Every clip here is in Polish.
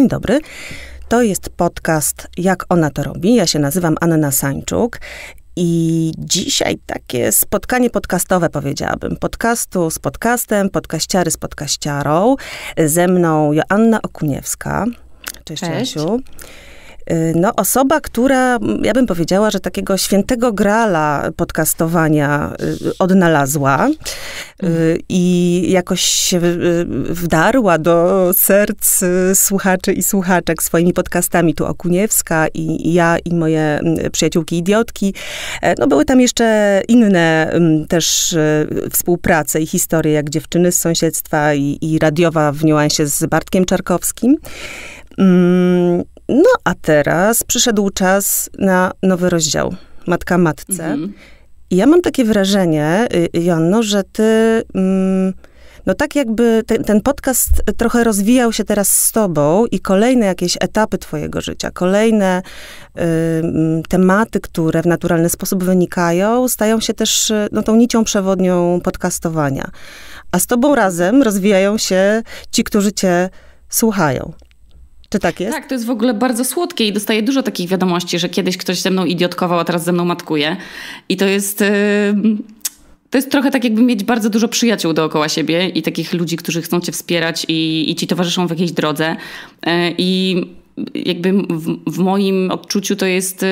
Dzień dobry. To jest podcast Jak ona to robi. Ja się nazywam Anna Sańczuk i dzisiaj takie spotkanie podcastowe powiedziałabym. Podcastu z podcastem, podkaściary z podkaściarą. Ze mną Joanna Okuniewska. Cześć, Cześć. Jasiu. Y, no, osoba, która, ja bym powiedziała, że takiego świętego grala podcastowania y, odnalazła y, i jakoś się wdarła do serc słuchaczy i słuchaczek swoimi podcastami. Tu Okuniewska i ja i moje przyjaciółki idiotki. E, no, były tam jeszcze inne też współprace i historie, jak dziewczyny z sąsiedztwa i, i radiowa w niuansie z Bartkiem Czarkowskim. Mm, no a teraz przyszedł czas na nowy rozdział. Matka matce. Mhm. Ja mam takie wrażenie, y, Joanno, że ty... Mm, no tak jakby ten, ten, podcast trochę rozwijał się teraz z tobą i kolejne jakieś etapy twojego życia, kolejne y, tematy, które w naturalny sposób wynikają, stają się też y, no, tą nicią przewodnią podcastowania. A z tobą razem rozwijają się ci, którzy cię słuchają. Czy tak jest? Tak, to jest w ogóle bardzo słodkie i dostaję dużo takich wiadomości, że kiedyś ktoś ze mną idiotkował, a teraz ze mną matkuje. I to jest... Yy... To jest trochę tak, jakby mieć bardzo dużo przyjaciół dookoła siebie i takich ludzi, którzy chcą cię wspierać i, i ci towarzyszą w jakiejś drodze. Yy, I jakby w, w, moim odczuciu to jest y,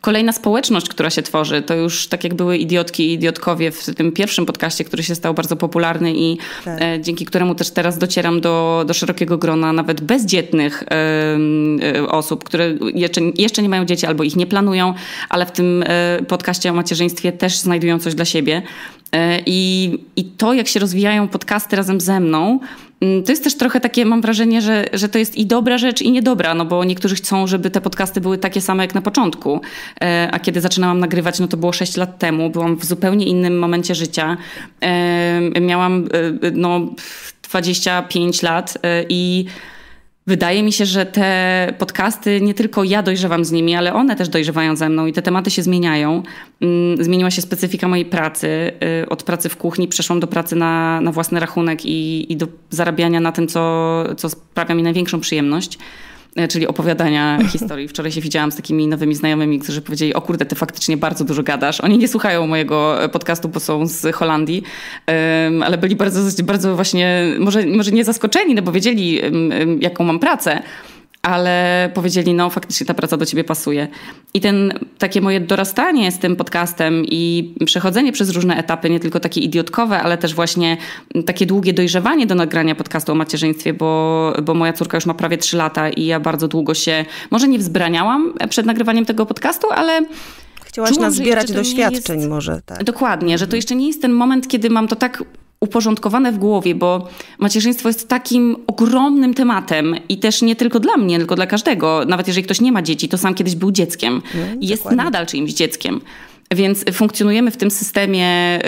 kolejna społeczność, która się tworzy. To już tak jak były idiotki i idiotkowie w tym pierwszym podcaście, który się stał bardzo popularny i tak. e, dzięki któremu też teraz docieram do, do szerokiego grona nawet bezdzietnych e, osób, które jeszcze, jeszcze nie mają dzieci albo ich nie planują, ale w tym e, podcaście o macierzyństwie też znajdują coś dla siebie. E, I, I to, jak się rozwijają podcasty razem ze mną, mm, to jest też trochę takie, mam wrażenie, że, że to jest i dobra rzecz, i niedobra, no bo niektórzy chcą, żeby te podcasty były takie same jak na początku. E, a kiedy zaczynałam nagrywać, no to było 6 lat temu, byłam w zupełnie innym momencie życia. E, miałam no, 25 lat i Wydaje mi się, że te podcasty, nie tylko ja dojrzewam z nimi, ale one też dojrzewają ze mną i te tematy się zmieniają. Mm, zmieniła się specyfika mojej pracy. Y, od pracy w kuchni przeszłam do pracy na, na własny rachunek i, i do zarabiania na tym, co, co sprawia mi największą przyjemność. E, czyli opowiadania historii. Wczoraj się widziałam z takimi nowymi znajomymi, którzy powiedzieli, o kurde, ty faktycznie bardzo dużo gadasz. Oni nie słuchają mojego podcastu, bo są z Holandii, ale byli bardzo, bardzo właśnie, może, może nie zaskoczeni, no bo wiedzieli, jaką mam pracę, ale powiedzieli, no faktycznie ta praca do ciebie pasuje. I ten takie moje dorastanie z tym podcastem i przechodzenie przez różne etapy, nie tylko takie idiotkowe, ale też właśnie takie długie dojrzewanie do nagrania podcastu o macierzyństwie, bo, bo moja córka już ma prawie 3 lata i ja bardzo długo się, może nie wzbraniałam przed nagrywaniem tego podcastu, ale Chciałaś Czułam, nazbierać doświadczeń jest... może, tak. Dokładnie, że to jeszcze nie jest ten moment, kiedy mam to tak uporządkowane w głowie, bo macierzyństwo jest takim ogromnym tematem i też nie tylko dla mnie, tylko dla każdego. Nawet jeżeli ktoś nie ma dzieci, to sam kiedyś był dzieckiem i jest dokładnie. nadal czyimś dzieckiem. Więc funkcjonujemy w tym systemie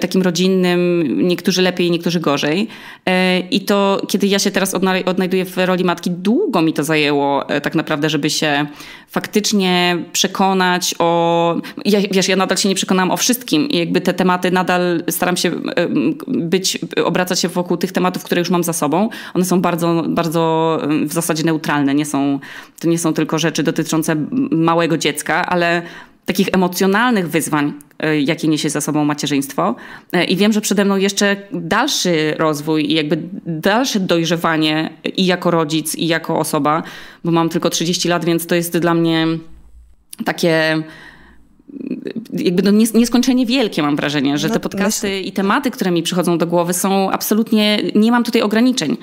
takim rodzinnym, niektórzy lepiej, niektórzy gorzej. E, I to, kiedy ja się teraz odnajduję w roli matki, długo mi to zajęło e, tak naprawdę, żeby się faktycznie przekonać o... Ja, wiesz, ja nadal się nie przekonałam o wszystkim i jakby te tematy nadal staram się być, obracać się wokół tych tematów, które już mam za sobą. One są bardzo, bardzo w zasadzie neutralne. Nie są, to nie są tylko rzeczy dotyczące małego dziecka, ale takich emocjonalnych wyzwań, e, jakie niesie za sobą macierzyństwo. E, I wiem, że przede mną jeszcze dalszy rozwój i jakby dalsze dojrzewanie i jako rodzic, i jako osoba, bo mam tylko 30 lat, więc to jest dla mnie takie jakby no nieskończenie wielkie mam wrażenie, że no, te podcasty i tematy, które mi przychodzą do głowy są absolutnie, nie mam tutaj ograniczeń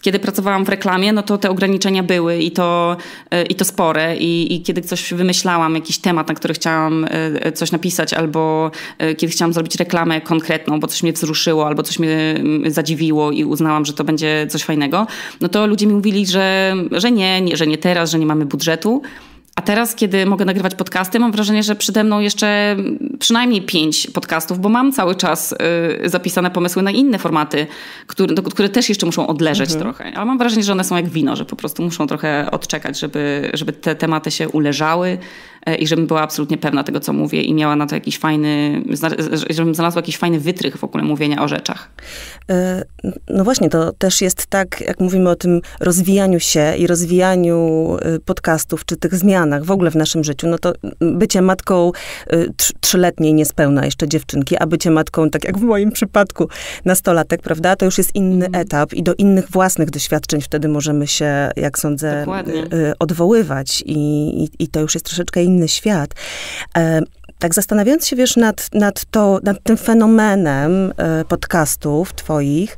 kiedy pracowałam w reklamie, no to te ograniczenia były i to, e, i to spore. I, I, kiedy coś wymyślałam, jakiś temat, na który chciałam e, coś napisać, albo e, kiedy chciałam zrobić reklamę konkretną, bo coś mnie wzruszyło, albo coś mnie zadziwiło i uznałam, że to będzie coś fajnego, no to ludzie mi mówili, że, że nie, nie że nie teraz, że nie mamy budżetu. A teraz, kiedy mogę nagrywać podcasty, mam wrażenie, że przede mną jeszcze przynajmniej pięć podcastów, bo mam cały czas y, zapisane pomysły na inne formaty, które, które też jeszcze muszą odleżeć mhm. trochę. Ale mam wrażenie, że one są jak wino, że po prostu muszą trochę odczekać, żeby, żeby te tematy się uleżały i żebym była absolutnie pewna tego, co mówię i miała na to jakiś fajny, żebym znalazła jakiś fajny wytrych w ogóle mówienia o rzeczach. No właśnie, to też jest tak, jak mówimy o tym rozwijaniu się i rozwijaniu podcastów, czy tych zmianach w ogóle w naszym życiu, no to bycie matką trzyletniej niespełna jeszcze dziewczynki, a bycie matką, tak jak w moim przypadku, nastolatek, prawda, to już jest inny mm. etap i do innych własnych doświadczeń wtedy możemy się, jak sądzę, Dokładnie. odwoływać i, i, i to już jest troszeczkę inny świat. E, tak zastanawiając się, wiesz, nad, nad, to, nad tym fenomenem e, podcastów twoich,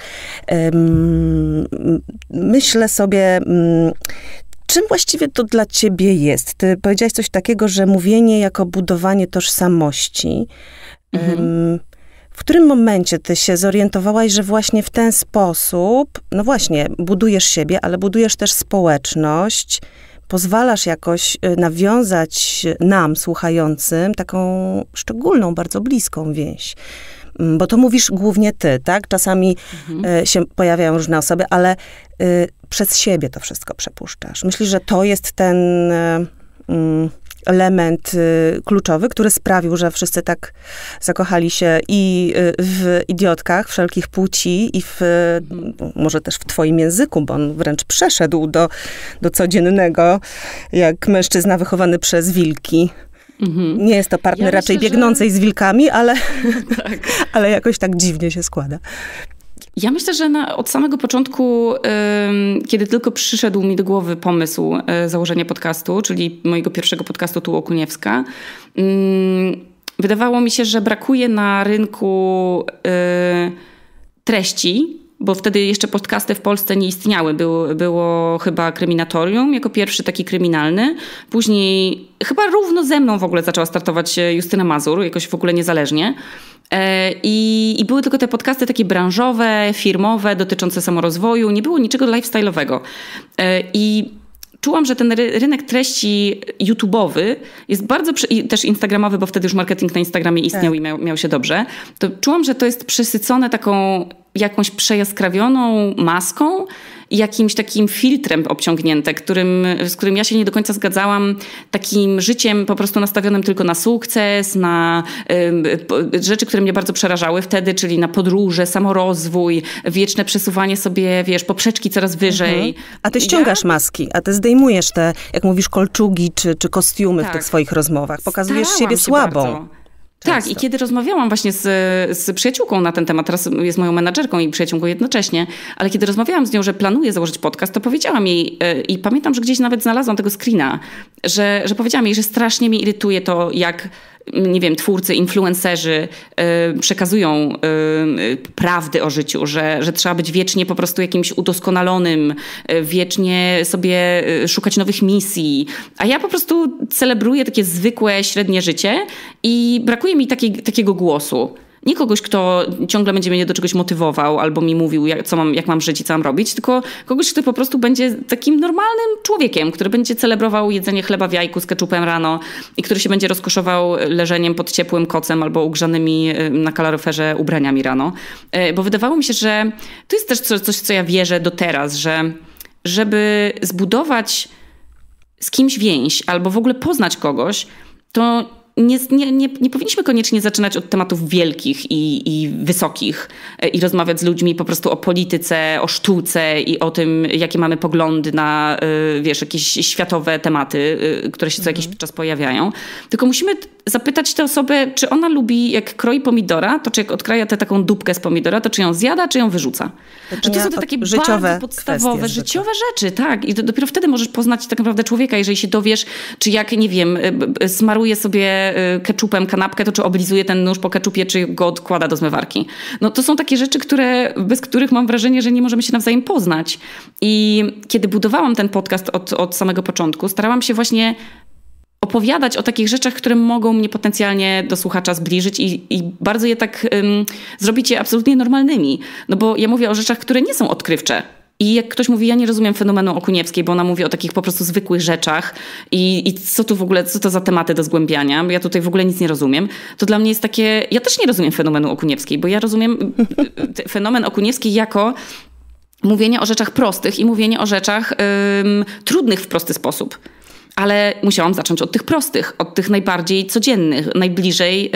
myślę sobie, mm, czym właściwie to dla ciebie jest? Ty powiedziałaś coś takiego, że mówienie jako budowanie tożsamości. Mhm. W którym momencie ty się zorientowałaś, że właśnie w ten sposób, no właśnie, budujesz siebie, ale budujesz też społeczność, pozwalasz jakoś y, nawiązać nam, słuchającym, taką szczególną, bardzo bliską więź. Mm, bo to mówisz głównie ty, tak? Czasami mhm. Y, się pojawiają różne osoby, ale y, przez siebie to wszystko przepuszczasz. Myślisz, że to jest ten mm, element kluczowy, który sprawił, że wszyscy tak zakochali się i w idiotkach wszelkich płci, i w, może też w twoim języku, bo on wręcz przeszedł do, do codziennego, jak mężczyzna wychowany przez wilki. Mhm. Nie jest to partner ja raczej myślę, biegnącej że... z wilkami, ale, tak. ale jakoś tak dziwnie się składa. Ja myślę, że na, od samego początku, kiedy tylko przyszedł mi do głowy pomysł y, założenia podcastu, czyli mojego pierwszego podcastu tu Okuniewska, wydawało mi się, że brakuje na rynku y, treści, bo wtedy jeszcze podcasty w Polsce nie istniały. Było, było chyba Kryminatorium jako pierwszy taki kryminalny. Później chyba równo ze mną w ogóle zaczęła startować Justyna Mazur, jakoś w ogóle niezależnie. E, I, I, były tylko te podcasty takie branżowe, firmowe, dotyczące samorozwoju. Nie było niczego lifestyle'owego. E, I czułam, że ten rynek treści YouTube'owy jest bardzo, i też instagramowy, bo wtedy już marketing na Instagramie istniał tak. i miał, miał się dobrze, to czułam, że to jest przesycone taką jakąś przejaskrawioną maską, jakimś takim filtrem obciągnięte, którym, z którym ja się nie do końca zgadzałam, takim życiem po prostu nastawionym tylko na sukces, na y, rzeczy, które mnie bardzo przerażały wtedy, czyli na podróże, samorozwój, wieczne przesuwanie sobie, wiesz, poprzeczki coraz wyżej. Mhm. A ty ściągasz ja... maski, a ty zdejmujesz te, jak mówisz, kolczugi czy, czy kostiumy tak. w tych swoich rozmowach. Pokazujesz Starałam siebie słabą. Bardzo. Tak, i kiedy rozmawiałam właśnie z, z przyjaciółką na ten temat, teraz jest moją menadżerką i przyjaciółką jednocześnie, ale kiedy rozmawiałam z nią, że planuję założyć podcast, to powiedziałam jej e, i pamiętam, że gdzieś nawet znalazłam tego screena, że, że powiedziałam jej, że strasznie mnie irytuje to, jak nie wiem, twórcy, influencerzy y, przekazują y, prawdy o życiu, że, że trzeba być wiecznie po prostu jakimś udoskonalonym, y, wiecznie sobie szukać nowych misji. A ja po prostu celebruję takie zwykłe, średnie życie i brakuje mi takiej, takiego głosu. Nie kogoś, kto ciągle będzie mnie do czegoś motywował albo mi mówił, jak, co mam, jak mam żyć i co mam robić, tylko kogoś, kto po prostu będzie takim normalnym człowiekiem, który będzie celebrował jedzenie chleba w jajku z keczupem rano i który się będzie rozkoszował leżeniem pod ciepłym kocem albo ugrzanymi y, na kaloryferze ubraniami rano. Y, bo wydawało mi się, że to jest też coś, co ja wierzę do teraz, że żeby zbudować z kimś więź albo w ogóle poznać kogoś, to nie, nie, nie, nie, powinniśmy koniecznie zaczynać od tematów wielkich i, i, wysokich e, i rozmawiać z ludźmi po prostu o polityce, o sztuce i o tym, jakie mamy poglądy na, e, wiesz, jakieś światowe tematy, e, które się co jakiś mhm. czas pojawiają. Tylko musimy zapytać tę osobę, czy ona lubi, jak kroi pomidora, to czy jak odkraja tę taką dupkę z pomidora, to czy ją zjada, czy ją wyrzuca. Że to są te takie życiowe bardzo podstawowe, życiowe rzeczy, tak. I dopiero wtedy możesz poznać tak naprawdę człowieka, jeżeli się dowiesz, czy jak, nie wiem, smaruje sobie Y, keczupem kanapkę, to czy oblizuje ten nóż po keczupie, czy go odkłada do zmywarki. No to są takie rzeczy, które, bez których mam wrażenie, że nie możemy się nawzajem poznać. I kiedy budowałam ten podcast od, od samego początku, starałam się właśnie opowiadać o takich rzeczach, które mogą mnie potencjalnie do słuchacza zbliżyć i, i bardzo je tak zrobić je absolutnie normalnymi. No bo ja mówię o rzeczach, które nie są odkrywcze. I jak ktoś mówi, ja nie rozumiem fenomenu Okuniewskiej, bo ona mówi o takich po prostu zwykłych rzeczach i, i co tu w ogóle, co to za tematy do zgłębiania, ja tutaj w ogóle nic nie rozumiem, to dla mnie jest takie, ja też nie rozumiem fenomenu Okuniewskiej, bo ja rozumiem fenomen Okuniewskiej jako mówienie o rzeczach prostych i mówienie o rzeczach ym, trudnych w prosty sposób. Ale musiałam zacząć od tych prostych, od tych najbardziej codziennych, najbliżej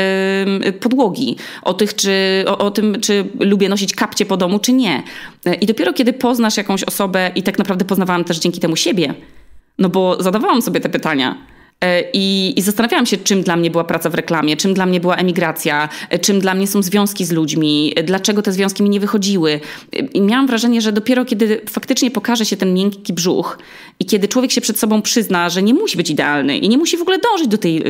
yy, podłogi, o, tych, czy, o, o, tym, czy lubię nosić kapcie po domu, czy nie. I dopiero kiedy poznasz jakąś osobę, i tak naprawdę poznawałam też dzięki temu siebie, no bo zadawałam sobie te pytania E, I, I, zastanawiałam się, czym dla mnie była praca w reklamie, czym dla mnie była emigracja, e, czym dla mnie są związki z ludźmi, e, dlaczego te związki mi nie wychodziły. I miałam wrażenie, że dopiero kiedy faktycznie pokaże się ten miękki brzuch i kiedy człowiek się przed sobą przyzna, że nie musi być idealny i nie musi w ogóle dążyć do, tej,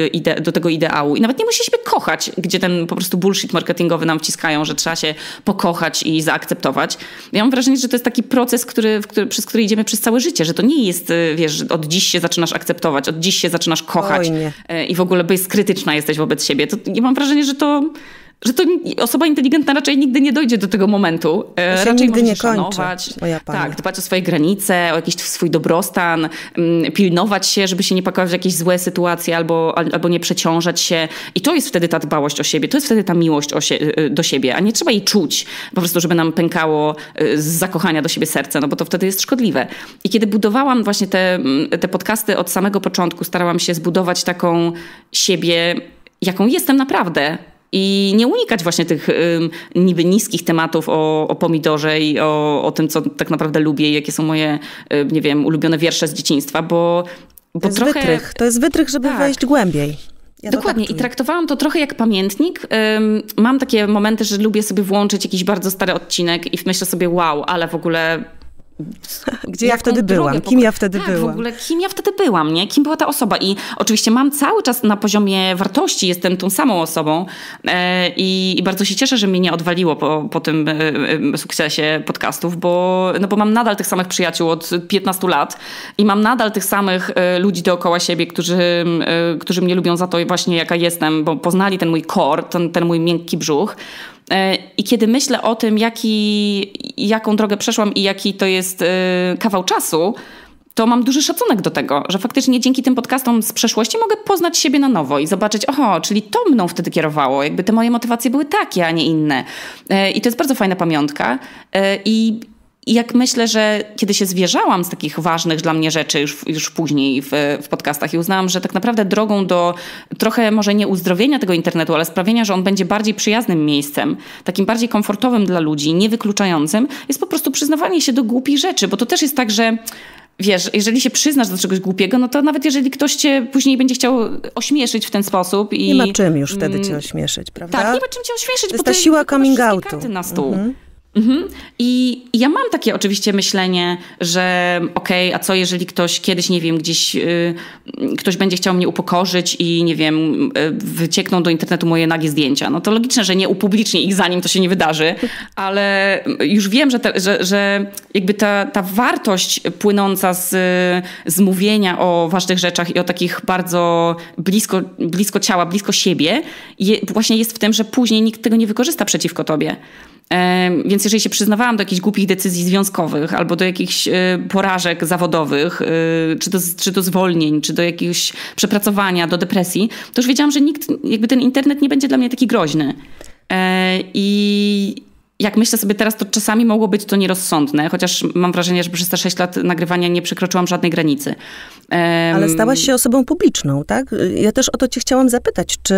do tego ideału i nawet nie musi siebie kochać, gdzie ten po prostu bullshit marketingowy nam wciskają, że trzeba się pokochać i zaakceptować. Ja mam wrażenie, że to jest taki proces, który, który, przez który idziemy przez całe życie, że to nie jest, wiesz, od dziś się zaczynasz akceptować, od dziś się zaczynasz kochać e, i w ogóle bezkrytyczna jesteś wobec siebie, to ja mam wrażenie, że to że to osoba inteligentna raczej nigdy nie dojdzie do tego momentu. E, to raczej nigdy nie szanować, tak, dbać o swoje granice, o jakiś swój dobrostan, mm, pilnować się, żeby się nie pakować w jakieś złe sytuacje albo, albo nie przeciążać się. I to jest wtedy ta dbałość o siebie, to jest wtedy ta miłość sie, e, do siebie, a nie trzeba jej czuć po prostu, żeby nam pękało z zakochania do siebie serce, no bo to wtedy jest szkodliwe. I kiedy budowałam właśnie te, mm, te podcasty od samego początku, starałam się zbudować taką siebie, jaką jestem naprawdę i nie unikać właśnie tych y, niby niskich tematów o, o pomidorze i o, o tym, co tak naprawdę lubię i jakie są moje, y, nie wiem, ulubione wiersze z dzieciństwa, bo, bo to jest trochę... Wytrych. To jest wytrych, żeby tak. wejść głębiej. Ja Dokładnie. Tak I traktowałam to trochę jak pamiętnik. Mam takie momenty, że lubię sobie włączyć jakiś bardzo stary odcinek i myślę sobie, wow, ale w ogóle gdzie ja wtedy byłam, kim ja wtedy tak, byłam. w ogóle kim ja wtedy byłam, nie? Kim była ta osoba i oczywiście mam cały czas na poziomie wartości, jestem tą samą osobą e, i, i, bardzo się cieszę, że mnie nie odwaliło po, po tym e, e sukcesie podcastów, bo, no bo mam nadal tych samych przyjaciół od 15 lat i mam nadal tych samych e, ludzi dookoła siebie, którzy, e, którzy mnie lubią za to właśnie jaka jestem, bo poznali ten mój core, ten, ten mój miękki brzuch. E, I kiedy myślę o tym, jaki, jaką drogę przeszłam i jaki to jest e, kawał czasu, to mam duży szacunek do tego, że faktycznie dzięki tym podcastom z przeszłości mogę poznać siebie na nowo i zobaczyć, oho, czyli to mną wtedy kierowało, jakby te moje motywacje były takie, a nie inne. E, I to jest bardzo fajna pamiątka. I, i jak myślę, że kiedy się zwierzałam z takich ważnych dla mnie rzeczy już, już później w, w podcastach i uznałam, że tak naprawdę drogą do trochę może nie uzdrowienia tego internetu, ale sprawienia, że on będzie bardziej przyjaznym miejscem, takim bardziej komfortowym dla ludzi, niewykluczającym, jest po prostu przyznawanie się do głupich rzeczy, bo to też jest tak, że wiesz, jeżeli się przyznasz do czegoś głupiego, no to nawet jeżeli ktoś cię później będzie chciał ośmieszyć w ten sposób i... Nie ma czym już wtedy cię ośmieszyć, prawda? Tak, nie ma czym cię ośmieszyć, to jest ta siła coming outu. na stół. Mhm. Mhm. I ja mam takie oczywiście myślenie, że okej, okay, a co jeżeli ktoś kiedyś, nie wiem, gdzieś y, ktoś będzie chciał mnie upokorzyć i nie wiem, y, wyciekną do internetu moje nagie zdjęcia. No to logiczne, że nie upublicznie ich zanim to się nie wydarzy, ale już wiem, że, te, że, że jakby ta, ta wartość płynąca z, z mówienia o ważnych rzeczach i o takich bardzo blisko, blisko ciała, blisko siebie, je, właśnie jest w tym, że później nikt tego nie wykorzysta przeciwko tobie. Więc jeżeli się przyznawałam do jakichś głupich decyzji związkowych albo do jakichś e, porażek zawodowych, e, czy do, czy do zwolnień, czy do jakiegoś przepracowania, do depresji, to już wiedziałam, że nikt, jakby ten internet nie będzie dla mnie taki groźny. E, I jak myślę sobie teraz, to czasami mogło być to nierozsądne, chociaż mam wrażenie, że przez te 6 lat nagrywania nie przekroczyłam żadnej granicy. Ale stałaś się osobą publiczną, tak? Ja też o to cię chciałam zapytać, czy...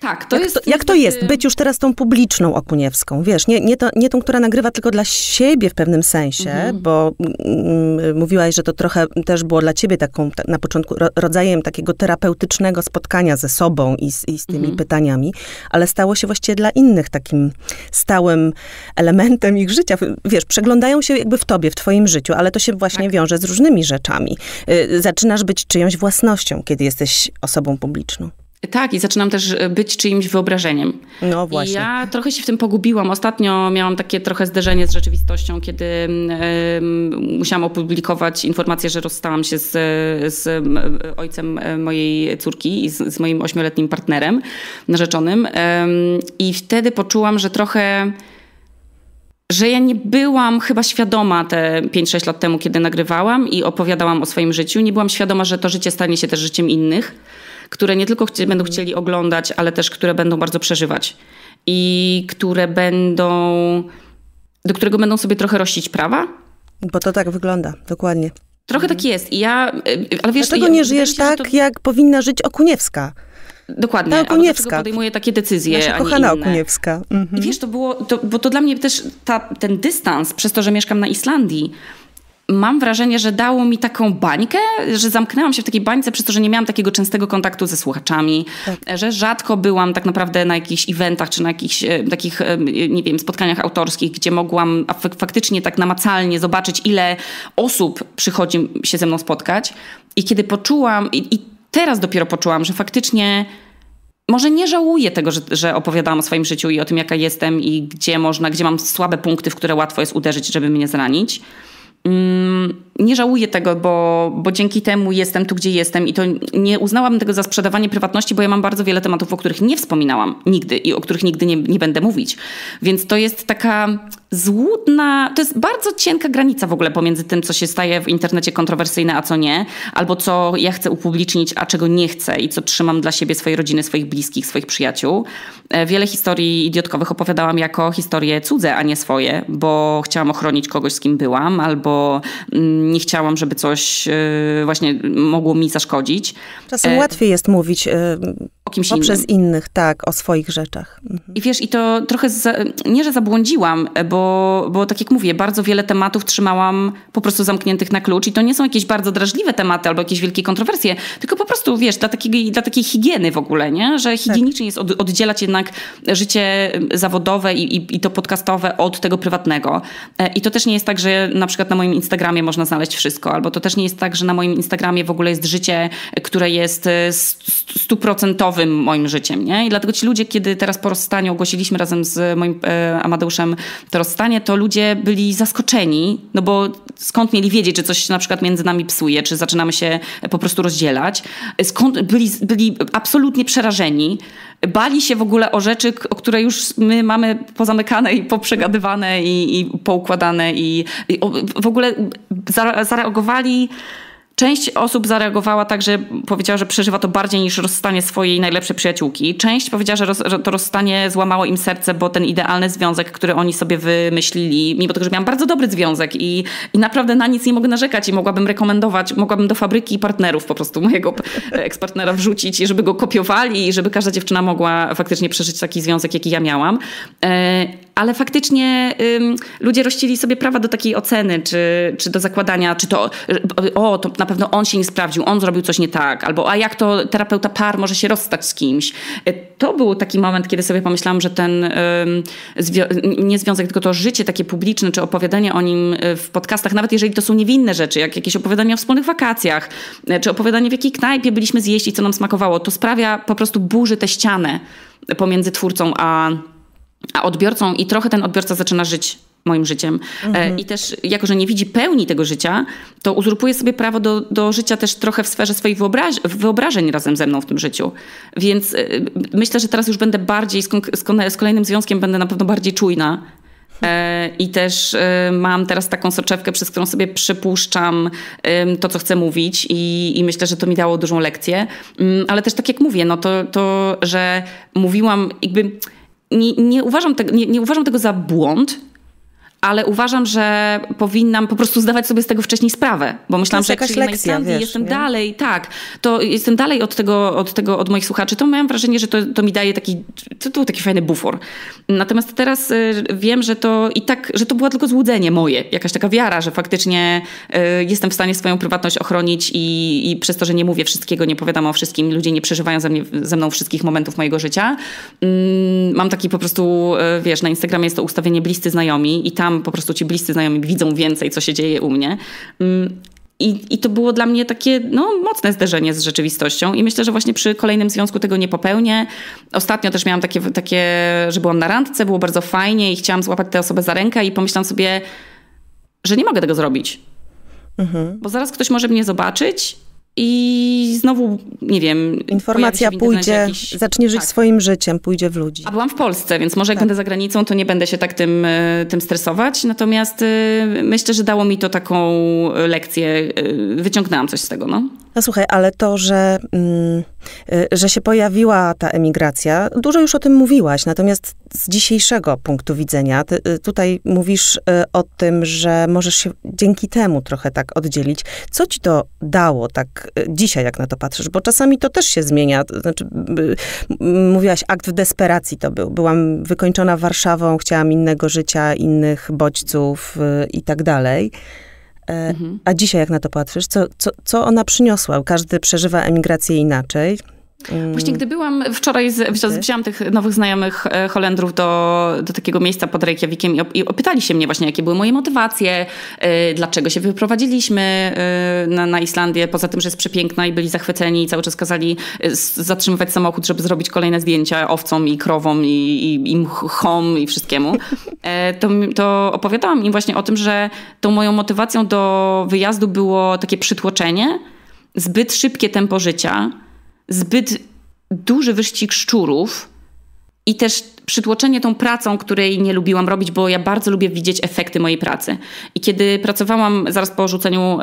Tak, to jak jest... To, jak to jest, być już teraz tą publiczną Okuniewską, wiesz? Nie, nie, to, nie tą, która nagrywa tylko dla siebie w pewnym sensie, mhm. bo mm, mówiłaś, że to trochę też było dla ciebie taką, na początku, rodzajem takiego terapeutycznego spotkania ze sobą i z, i z tymi mhm. pytaniami, ale stało się właściwie dla innych takim stałym elementem ich życia. Wiesz, przeglądają się jakby w tobie, w twoim życiu, ale to się właśnie tak. wiąże z różnymi rzeczami. Y, zaczynasz być czyjąś własnością, kiedy jesteś osobą publiczną. Tak, i zaczynam też e, być czyimś wyobrażeniem. No właśnie. I ja trochę się w tym pogubiłam. Ostatnio miałam takie trochę zderzenie z rzeczywistością, kiedy y, musiałam opublikować informację, że rozstałam się z, z ojcem e, mojej córki i z, z moim ośmioletnim partnerem narzeczonym. Y, I wtedy poczułam, że trochę że ja nie byłam chyba świadoma te 5-6 lat temu, kiedy nagrywałam i opowiadałam o swoim życiu. Nie byłam świadoma, że to życie stanie się też życiem innych, które nie tylko chci będą chcieli oglądać, ale też które będą bardzo przeżywać i które będą, do którego będą sobie trochę rościć prawa. Bo to tak wygląda, dokładnie. Trochę tak jest. I ja, ale wiesz... Dlaczego ja, nie żyjesz tak, to... jak powinna żyć Okuniewska? Dokładnie. Ta Okuniewska. podejmuje takie decyzje, Nasza kochana Okuniewska. Mhm. I wiesz, to było, to, bo to dla mnie też ta, ten dystans, przez to, że mieszkam na Islandii, mam wrażenie, że dało mi taką bańkę, że zamknęłam się w takiej bańce przez to, że nie miałam takiego częstego kontaktu ze słuchaczami, tak. że rzadko byłam tak naprawdę na jakichś eventach czy na jakichś e, takich, e, nie wiem, spotkaniach autorskich, gdzie mogłam faktycznie tak namacalnie zobaczyć, ile osób przychodzi się ze mną spotkać. I kiedy poczułam, i, i teraz dopiero poczułam, że faktycznie może nie żałuję tego, że, że, opowiadałam o swoim życiu i o tym, jaka jestem i gdzie można, gdzie mam słabe punkty, w które łatwo jest uderzyć, żeby mnie zranić. Mm, nie żałuję tego, bo, bo dzięki temu jestem tu, gdzie jestem i to nie uznałam tego za sprzedawanie prywatności, bo ja mam bardzo wiele tematów, o których nie wspominałam nigdy i o których nigdy nie, nie będę mówić. Więc to jest taka złudna, to jest bardzo cienka granica w ogóle pomiędzy tym, co się staje w internecie kontrowersyjne, a co nie, albo co ja chcę upublicznić, a czego nie chcę i co trzymam dla siebie, swojej rodziny, swoich bliskich, swoich przyjaciół. E, wiele historii idiotkowych opowiadałam jako historie cudze, a nie swoje, bo chciałam ochronić kogoś, z kim byłam, albo mm, nie chciałam, żeby coś e, właśnie mogło mi zaszkodzić. Czasem e... łatwiej jest mówić e, o kimś poprzez innym. innych, tak, o swoich rzeczach. Mhm. I wiesz, i to trochę, za, nie, że zabłądziłam, bo, bo tak jak mówię, bardzo wiele tematów trzymałam po prostu zamkniętych na klucz i to nie są jakieś bardzo drażliwe tematy albo jakieś wielkie kontrowersje, tylko po prostu, wiesz, dla takiej, dla takiej higieny w ogóle, nie? Że higienicznie tak. jest od, oddzielać jednak życie zawodowe i, i, i to podcastowe od tego prywatnego. E, I to też nie jest tak, że na przykład na moim Instagramie można znaleźć wszystko, albo to też nie jest tak, że na moim Instagramie w ogóle jest życie, które jest e, stuprocentowym moim życiem, nie? I dlatego ci ludzie, kiedy teraz po rozstaniu ogłosiliśmy razem z moim e, Amadeuszem to rozstanie, to ludzie byli zaskoczeni, no bo skąd mieli wiedzieć, że coś na przykład między nami psuje, czy zaczynamy się po prostu rozdzielać. Skąd byli, byli absolutnie przerażeni. Bali się w ogóle o rzeczy, o które już my mamy pozamykane i poprzegadywane i, i poukładane i, i w ogóle zareagowali Część osób zareagowała tak, że powiedziała, że przeżywa to bardziej niż rozstanie swojej najlepszej przyjaciółki. Część powiedziała, że, roz, że, to rozstanie złamało im serce, bo ten idealny związek, który oni sobie wymyślili, mimo tego, że miałam bardzo dobry związek i, i naprawdę na nic nie mogę narzekać i mogłabym rekomendować, mogłabym do fabryki partnerów po prostu mojego ekspartnera wrzucić, żeby go kopiowali i żeby każda dziewczyna mogła faktycznie przeżyć taki związek, jaki ja miałam. Ale faktycznie ym, ludzie rościli sobie prawa do takiej oceny, czy, czy do zakładania, czy to, o, to na pewno on się nie sprawdził, on zrobił coś nie tak, albo a jak to terapeuta par może się rozstać z kimś. Y, to był taki moment, kiedy sobie pomyślałam, że ten ym, nie związek, tylko to życie takie publiczne, czy opowiadanie o nim y, w podcastach, nawet jeżeli to są niewinne rzeczy, jak jakieś opowiadania o wspólnych wakacjach, y, czy opowiadanie w jakiej knajpie byliśmy zjeść i co nam smakowało, to sprawia po prostu burzy tę ścianę pomiędzy twórcą a a odbiorcą i trochę ten odbiorca zaczyna żyć moim życiem. E, mhm. I też, jako że nie widzi pełni tego życia, to uzurpuje sobie prawo do, do życia też trochę w sferze swoich wyobraź wyobrażeń razem ze mną w tym życiu. Więc e, myślę, że teraz już będę bardziej, z, kolejnym związkiem będę na pewno bardziej czujna e, i też mam teraz taką soczewkę, przez którą sobie przypuszczam to, co chcę mówić i, i, myślę, że to mi dało dużą lekcję. Mm, ale też tak jak mówię, no to, to że mówiłam jakby nie, nie, uważam te, nie, nie uważam tego za błąd, ale uważam, że powinnam po prostu zdawać sobie z tego wcześniej sprawę, bo myślałam, że jak jakaś lekcja, na wiesz, jestem nie? dalej, tak, to jestem dalej od tego, od tego, od moich słuchaczy, to miałam wrażenie, że to, to mi daje taki, to był taki fajny bufor. Natomiast teraz y, wiem, że to i tak, że to było tylko złudzenie moje, jakaś taka wiara, że faktycznie y, jestem w stanie swoją prywatność ochronić i, i przez to, że nie mówię wszystkiego, nie powiadam o wszystkim, ludzie nie przeżywają ze, mnie, ze mną wszystkich momentów mojego życia. Mm, mam taki po prostu, y, wiesz, na Instagramie jest to ustawienie bliscy znajomi i tam tam po prostu ci bliscy znajomi widzą więcej, co się dzieje u mnie. Mm, I, I to było dla mnie takie no, mocne zderzenie z rzeczywistością i myślę, że właśnie przy kolejnym związku tego nie popełnię. Ostatnio też miałam takie, takie że byłam na randce, było bardzo fajnie i chciałam złapać tę osobę za rękę i pomyślałam sobie, że nie mogę tego zrobić. Mhm. Bo zaraz ktoś może mnie zobaczyć i znowu, nie wiem. Informacja pójdzie, jakiś... zacznie żyć tak. swoim życiem, pójdzie w ludzi. A byłam w Polsce, więc może jak tak. będę za granicą, to nie będę się tak tym, e, tym stresować. Natomiast e, myślę, że dało mi to taką lekcję. E, wyciągnęłam coś z tego, no. No słuchaj, ale to, że, mm, że się pojawiła ta emigracja, dużo już o tym mówiłaś, natomiast z dzisiejszego punktu widzenia, ty, y, tutaj mówisz y, o tym, że możesz się dzięki temu trochę tak oddzielić. Co ci to dało tak dzisiaj, jak na to patrzysz? Bo czasami to też się zmienia. Znaczy, mówiłaś, akt w desperacji to był. Byłam wykończona Warszawą, chciałam innego życia, innych bodźców i tak dalej. E, mhm. A dzisiaj, jak na to patrzysz, co, co, co ona przyniosła? Każdy przeżywa emigrację inaczej. Właśnie gdy byłam wczoraj, z, wzięłam tych nowych znajomych e, Holendrów do, do takiego miejsca pod Reykjavikiem i, i opytali się mnie właśnie, jakie były moje motywacje, y, dlaczego się wyprowadziliśmy y, na, na Islandię, poza tym, że jest przepiękna i byli zachwyceni i cały czas kazali zatrzymywać samochód, żeby zrobić kolejne zdjęcia owcom i krowom i, i, i mchom i wszystkiemu. to, to opowiadałam im właśnie o tym, że tą moją motywacją do wyjazdu było takie przytłoczenie, zbyt szybkie tempo życia, zbyt duży wyścig szczurów i też przytłoczenie tą pracą, której nie lubiłam robić, bo ja bardzo lubię widzieć efekty mojej pracy. I kiedy pracowałam zaraz po rzuceniu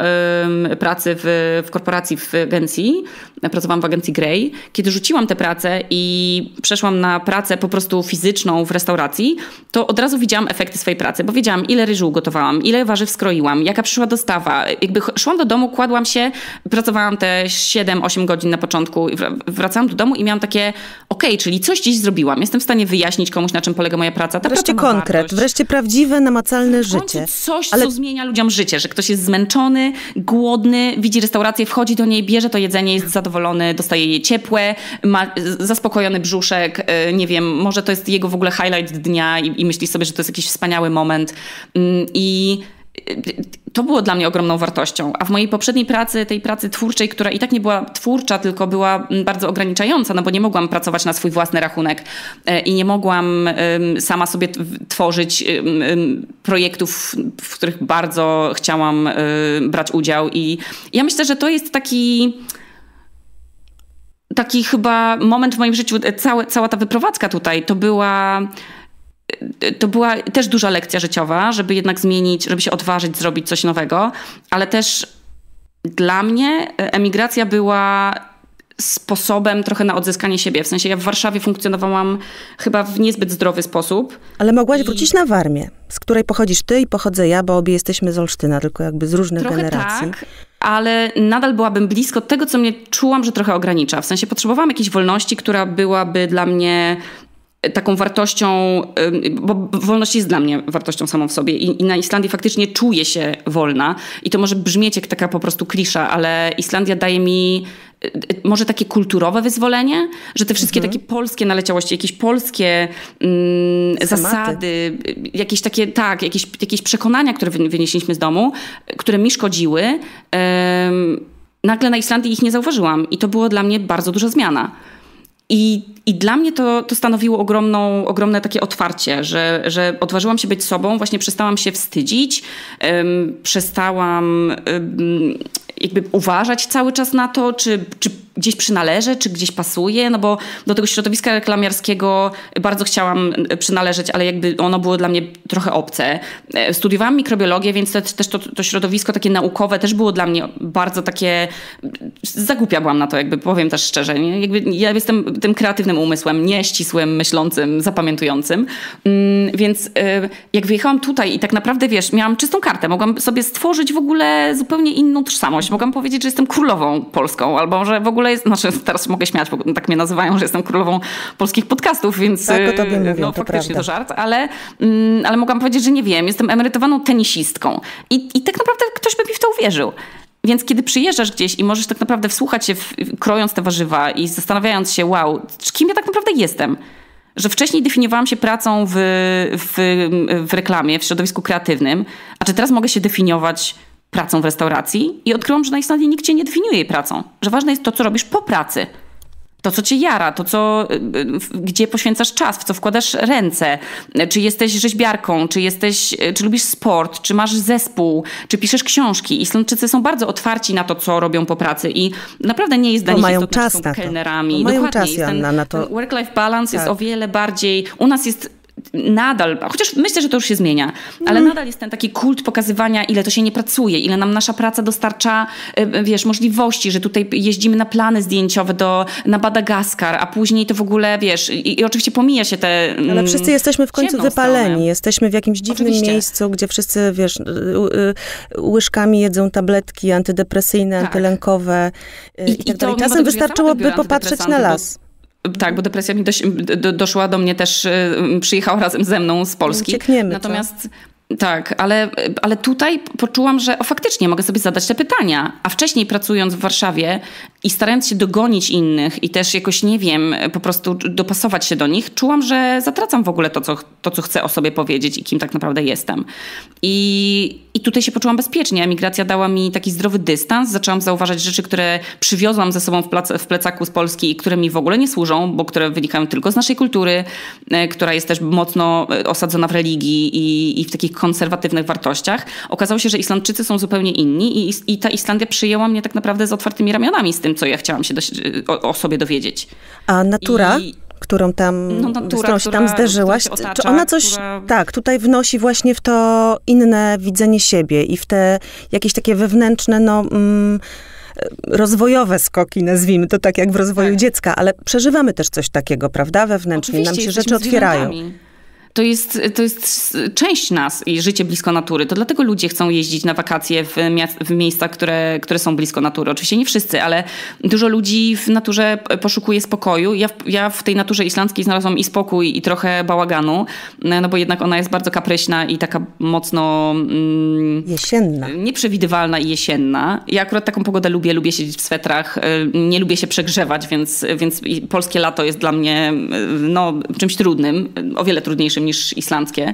pracy w, w korporacji, w agencji, pracowałam w agencji Grey, kiedy rzuciłam tę pracę i przeszłam na pracę po prostu fizyczną w restauracji, to od razu widziałam efekty swojej pracy, bo wiedziałam, ile ryżu gotowałam, ile warzyw skroiłam, jaka przyszła dostawa. Jakby szłam do domu, kładłam się, pracowałam te 7-8 godzin na początku, wracałam do domu i miałam takie, okej, okay, czyli coś dziś zrobiłam, jestem w stanie wyjaśnić wyjaśnić komuś, na czym polega moja praca. Ta wreszcie praca konkret, wartość. wreszcie prawdziwe, namacalne życie. coś, Ale... co zmienia ludziom życie, że ktoś jest zmęczony, głodny, widzi restaurację, wchodzi do niej, bierze to jedzenie, jest zadowolony, dostaje je ciepłe, ma zaspokojony brzuszek, y, nie wiem, może to jest jego w ogóle highlight dnia i, i myśli sobie, że to jest jakiś wspaniały moment. Mm, I to było dla mnie ogromną wartością. A w mojej poprzedniej pracy, tej pracy twórczej, która i tak nie była twórcza, tylko była mm, bardzo ograniczająca, no bo nie mogłam pracować na swój własny rachunek e, i nie mogłam sama sobie tworzyć projektów, w których bardzo chciałam brać udział. I ja myślę, że to jest taki taki chyba moment w moim życiu, e, całe, cała ta wyprowadzka tutaj, to była to była też duża lekcja życiowa, żeby jednak zmienić, żeby się odważyć, zrobić coś nowego, ale też dla mnie emigracja była sposobem trochę na odzyskanie siebie. W sensie ja w Warszawie funkcjonowałam chyba w niezbyt zdrowy sposób. Ale mogłaś I... wrócić na Warmię, z której pochodzisz ty i pochodzę ja, bo obie jesteśmy z Olsztyna, tylko jakby z różnych trochę generacji. Tak, ale nadal byłabym blisko tego, co mnie czułam, że trochę ogranicza. W sensie potrzebowałam jakiejś wolności, która byłaby dla mnie taką wartością, bo wolność jest dla mnie wartością samą w sobie I, i, na Islandii faktycznie czuję się wolna i to może brzmieć jak taka po prostu klisza, ale Islandia daje mi y, y, może takie kulturowe wyzwolenie, że te wszystkie mhm. takie polskie naleciałości, jakieś polskie mm, zasady, jakieś takie, tak, jakieś, jakieś przekonania, które wynieśliśmy z domu, które mi szkodziły, nagle na Islandii ich nie zauważyłam i to było dla mnie bardzo duża zmiana. I, I dla mnie to, to stanowiło ogromną, ogromne takie otwarcie, że, że odważyłam się być sobą, właśnie przestałam się wstydzić, um, przestałam um, jakby uważać cały czas na to, czy, czy gdzieś przynależę, czy gdzieś pasuje, no bo do tego środowiska reklamiarskiego bardzo chciałam przynależeć, ale jakby ono było dla mnie trochę obce. E, studiowałam mikrobiologię, więc te, też to, to środowisko takie naukowe też było dla mnie bardzo takie, zagłupia byłam na to, jakby powiem też szczerze. Nie? Jakby ja jestem tym kreatywnym umysłem, nie ścisłym, myślącym, zapamiętującym, mm, więc e, jak wyjechałam tutaj i tak naprawdę, wiesz, miałam czystą kartę, mogłam sobie stworzyć w ogóle zupełnie inną tożsamość, mogłam powiedzieć, że jestem królową polską, albo że w ogóle ogóle jest, znaczy teraz mogę śmiać, bo tak mnie nazywają, że jestem królową polskich podcastów, więc tak, o tobie y, mówią, no to faktycznie prawda. to żart, ale, mm, ale mogłam powiedzieć, że nie wiem, jestem emerytowaną tenisistką i, i tak naprawdę ktoś by mi w to uwierzył. Więc kiedy przyjeżdżasz gdzieś i możesz tak naprawdę wsłuchać się, w, krojąc te warzywa i zastanawiając się, wow, kim ja tak naprawdę jestem? Że wcześniej definiowałam się pracą w, w, w reklamie, w środowisku kreatywnym, a czy teraz mogę się definiować pracą w restauracji i odkryłam, że na Islandii nikt cię nie definiuje jej pracą. Że ważne jest to, co robisz po pracy. To, co cię jara, to, co, y, y, gdzie poświęcasz czas, w co wkładasz ręce. Czy jesteś rzeźbiarką, czy, jesteś, y, czy lubisz sport, czy masz zespół, czy piszesz książki. Islandczycy są bardzo otwarci na to, co robią po pracy i naprawdę nie jest dla nich mają istotne, czas są kelnerami. Mają Dokładnie. czas, Joanna, na to. Work-life balance tak. jest o wiele bardziej... U nas jest nadal, chociaż myślę, że to już się zmienia, ale mm. nadal jest ten taki kult pokazywania, ile to się nie pracuje, ile nam nasza praca dostarcza, e, wiesz, możliwości, że tutaj jeździmy na plany zdjęciowe do, na Madagaskar, a później to w ogóle, wiesz, i, i oczywiście pomija się te Ale mm, wszyscy jesteśmy w końcu wypaleni, stronę. jesteśmy w jakimś dziwnym oczywiście. miejscu, gdzie wszyscy, wiesz, łyżkami jedzą tabletki antydepresyjne, tak. antylękowe i, i, i tak dalej. Czasem wystarczyłoby popatrzeć na las. Tak, bo depresja mi doś, do, doszła do mnie też, y, przyjechała razem ze mną z Polski. Uciekniemy, Natomiast to. Tak, ale, ale tutaj poczułam, że o faktycznie mogę sobie zadać te pytania. A wcześniej pracując w Warszawie i starając się dogonić innych i też jakoś, nie wiem, po prostu dopasować się do nich, czułam, że zatracam w ogóle to, co, to, co chcę o sobie powiedzieć i kim tak naprawdę jestem. I, i tutaj się poczułam bezpiecznie. Emigracja dała mi taki zdrowy dystans. Zaczęłam zauważać rzeczy, które przywiozłam ze sobą w, plac, w plecaku z Polski i które mi w ogóle nie służą, bo które wynikają tylko z naszej kultury, e, która jest też mocno e, osadzona w religii i, i w takich konserwatywnych wartościach. Okazało się, że Islandczycy są zupełnie inni i, i ta Islandia przyjęła mnie tak naprawdę z otwartymi ramionami z tym, co ja chciałam się o, o, sobie dowiedzieć. A natura? I, którą tam, no, natura, którą się tam zderzyłaś, otacza, czy ona coś, która... tak, tutaj wnosi właśnie w to inne widzenie siebie i w te jakieś takie wewnętrzne, no... Mm, rozwojowe skoki, nazwijmy to tak jak w rozwoju tak. dziecka, ale przeżywamy też coś takiego, prawda, wewnętrznie, Oczywiście, nam się rzeczy otwierają to jest, to jest część nas i życie blisko natury. To dlatego ludzie chcą jeździć na wakacje w, w miejsca, które, które są blisko natury. Oczywiście nie wszyscy, ale dużo ludzi w naturze poszukuje spokoju. Ja, ja w tej naturze islandzkiej znalazłam i spokój, i trochę bałaganu, no bo jednak ona jest bardzo kapryśna i taka mocno... Mm, jesienna. Nieprzewidywalna i jesienna. Ja akurat taką pogodę lubię, lubię siedzieć w swetrach, y, nie lubię się przegrzewać, więc, więc polskie lato jest dla mnie y, no, czymś trudnym, o wiele trudniejszym niż islandzkie.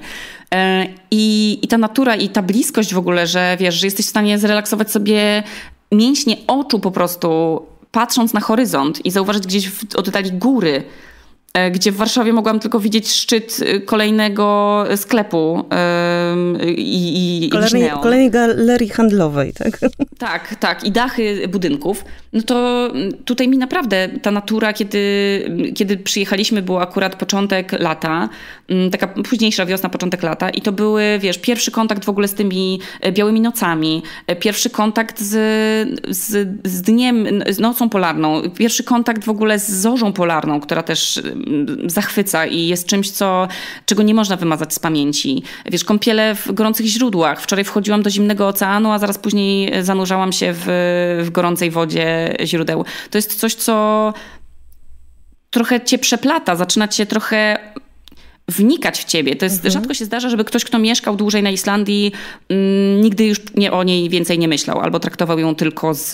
E, I, I ta natura i ta bliskość w ogóle, że wiesz, że jesteś w stanie zrelaksować sobie mięśnie oczu po prostu, patrząc na horyzont i zauważyć gdzieś w oddali góry, gdzie w Warszawie mogłam tylko widzieć szczyt e, kolejnego sklepu i, i kolejnej, kolejnej galerii handlowej, tak? Tak, tak. I dachy budynków. No to tutaj mi naprawdę ta natura, kiedy, kiedy przyjechaliśmy, było akurat początek lata, taka późniejsza wiosna, początek lata i to były, wiesz, pierwszy kontakt w ogóle z tymi e, białymi nocami, pierwszy kontakt z, z, z dniem, z nocą polarną, pierwszy kontakt w ogóle z zorzą polarną, która też zachwyca i jest czymś, co, czego nie można wymazać z pamięci. Wiesz, kąpiele w gorących źródłach. Wczoraj wchodziłam do zimnego oceanu, a zaraz później zanurzałam się w, w gorącej wodzie źródeł. To jest coś, co trochę cię przeplata, zaczyna cię trochę wnikać w ciebie. To jest, mhm. rzadko się zdarza, żeby ktoś, kto mieszkał dłużej na Islandii, mm, nigdy już nie, o niej więcej nie myślał, albo traktował ją tylko z,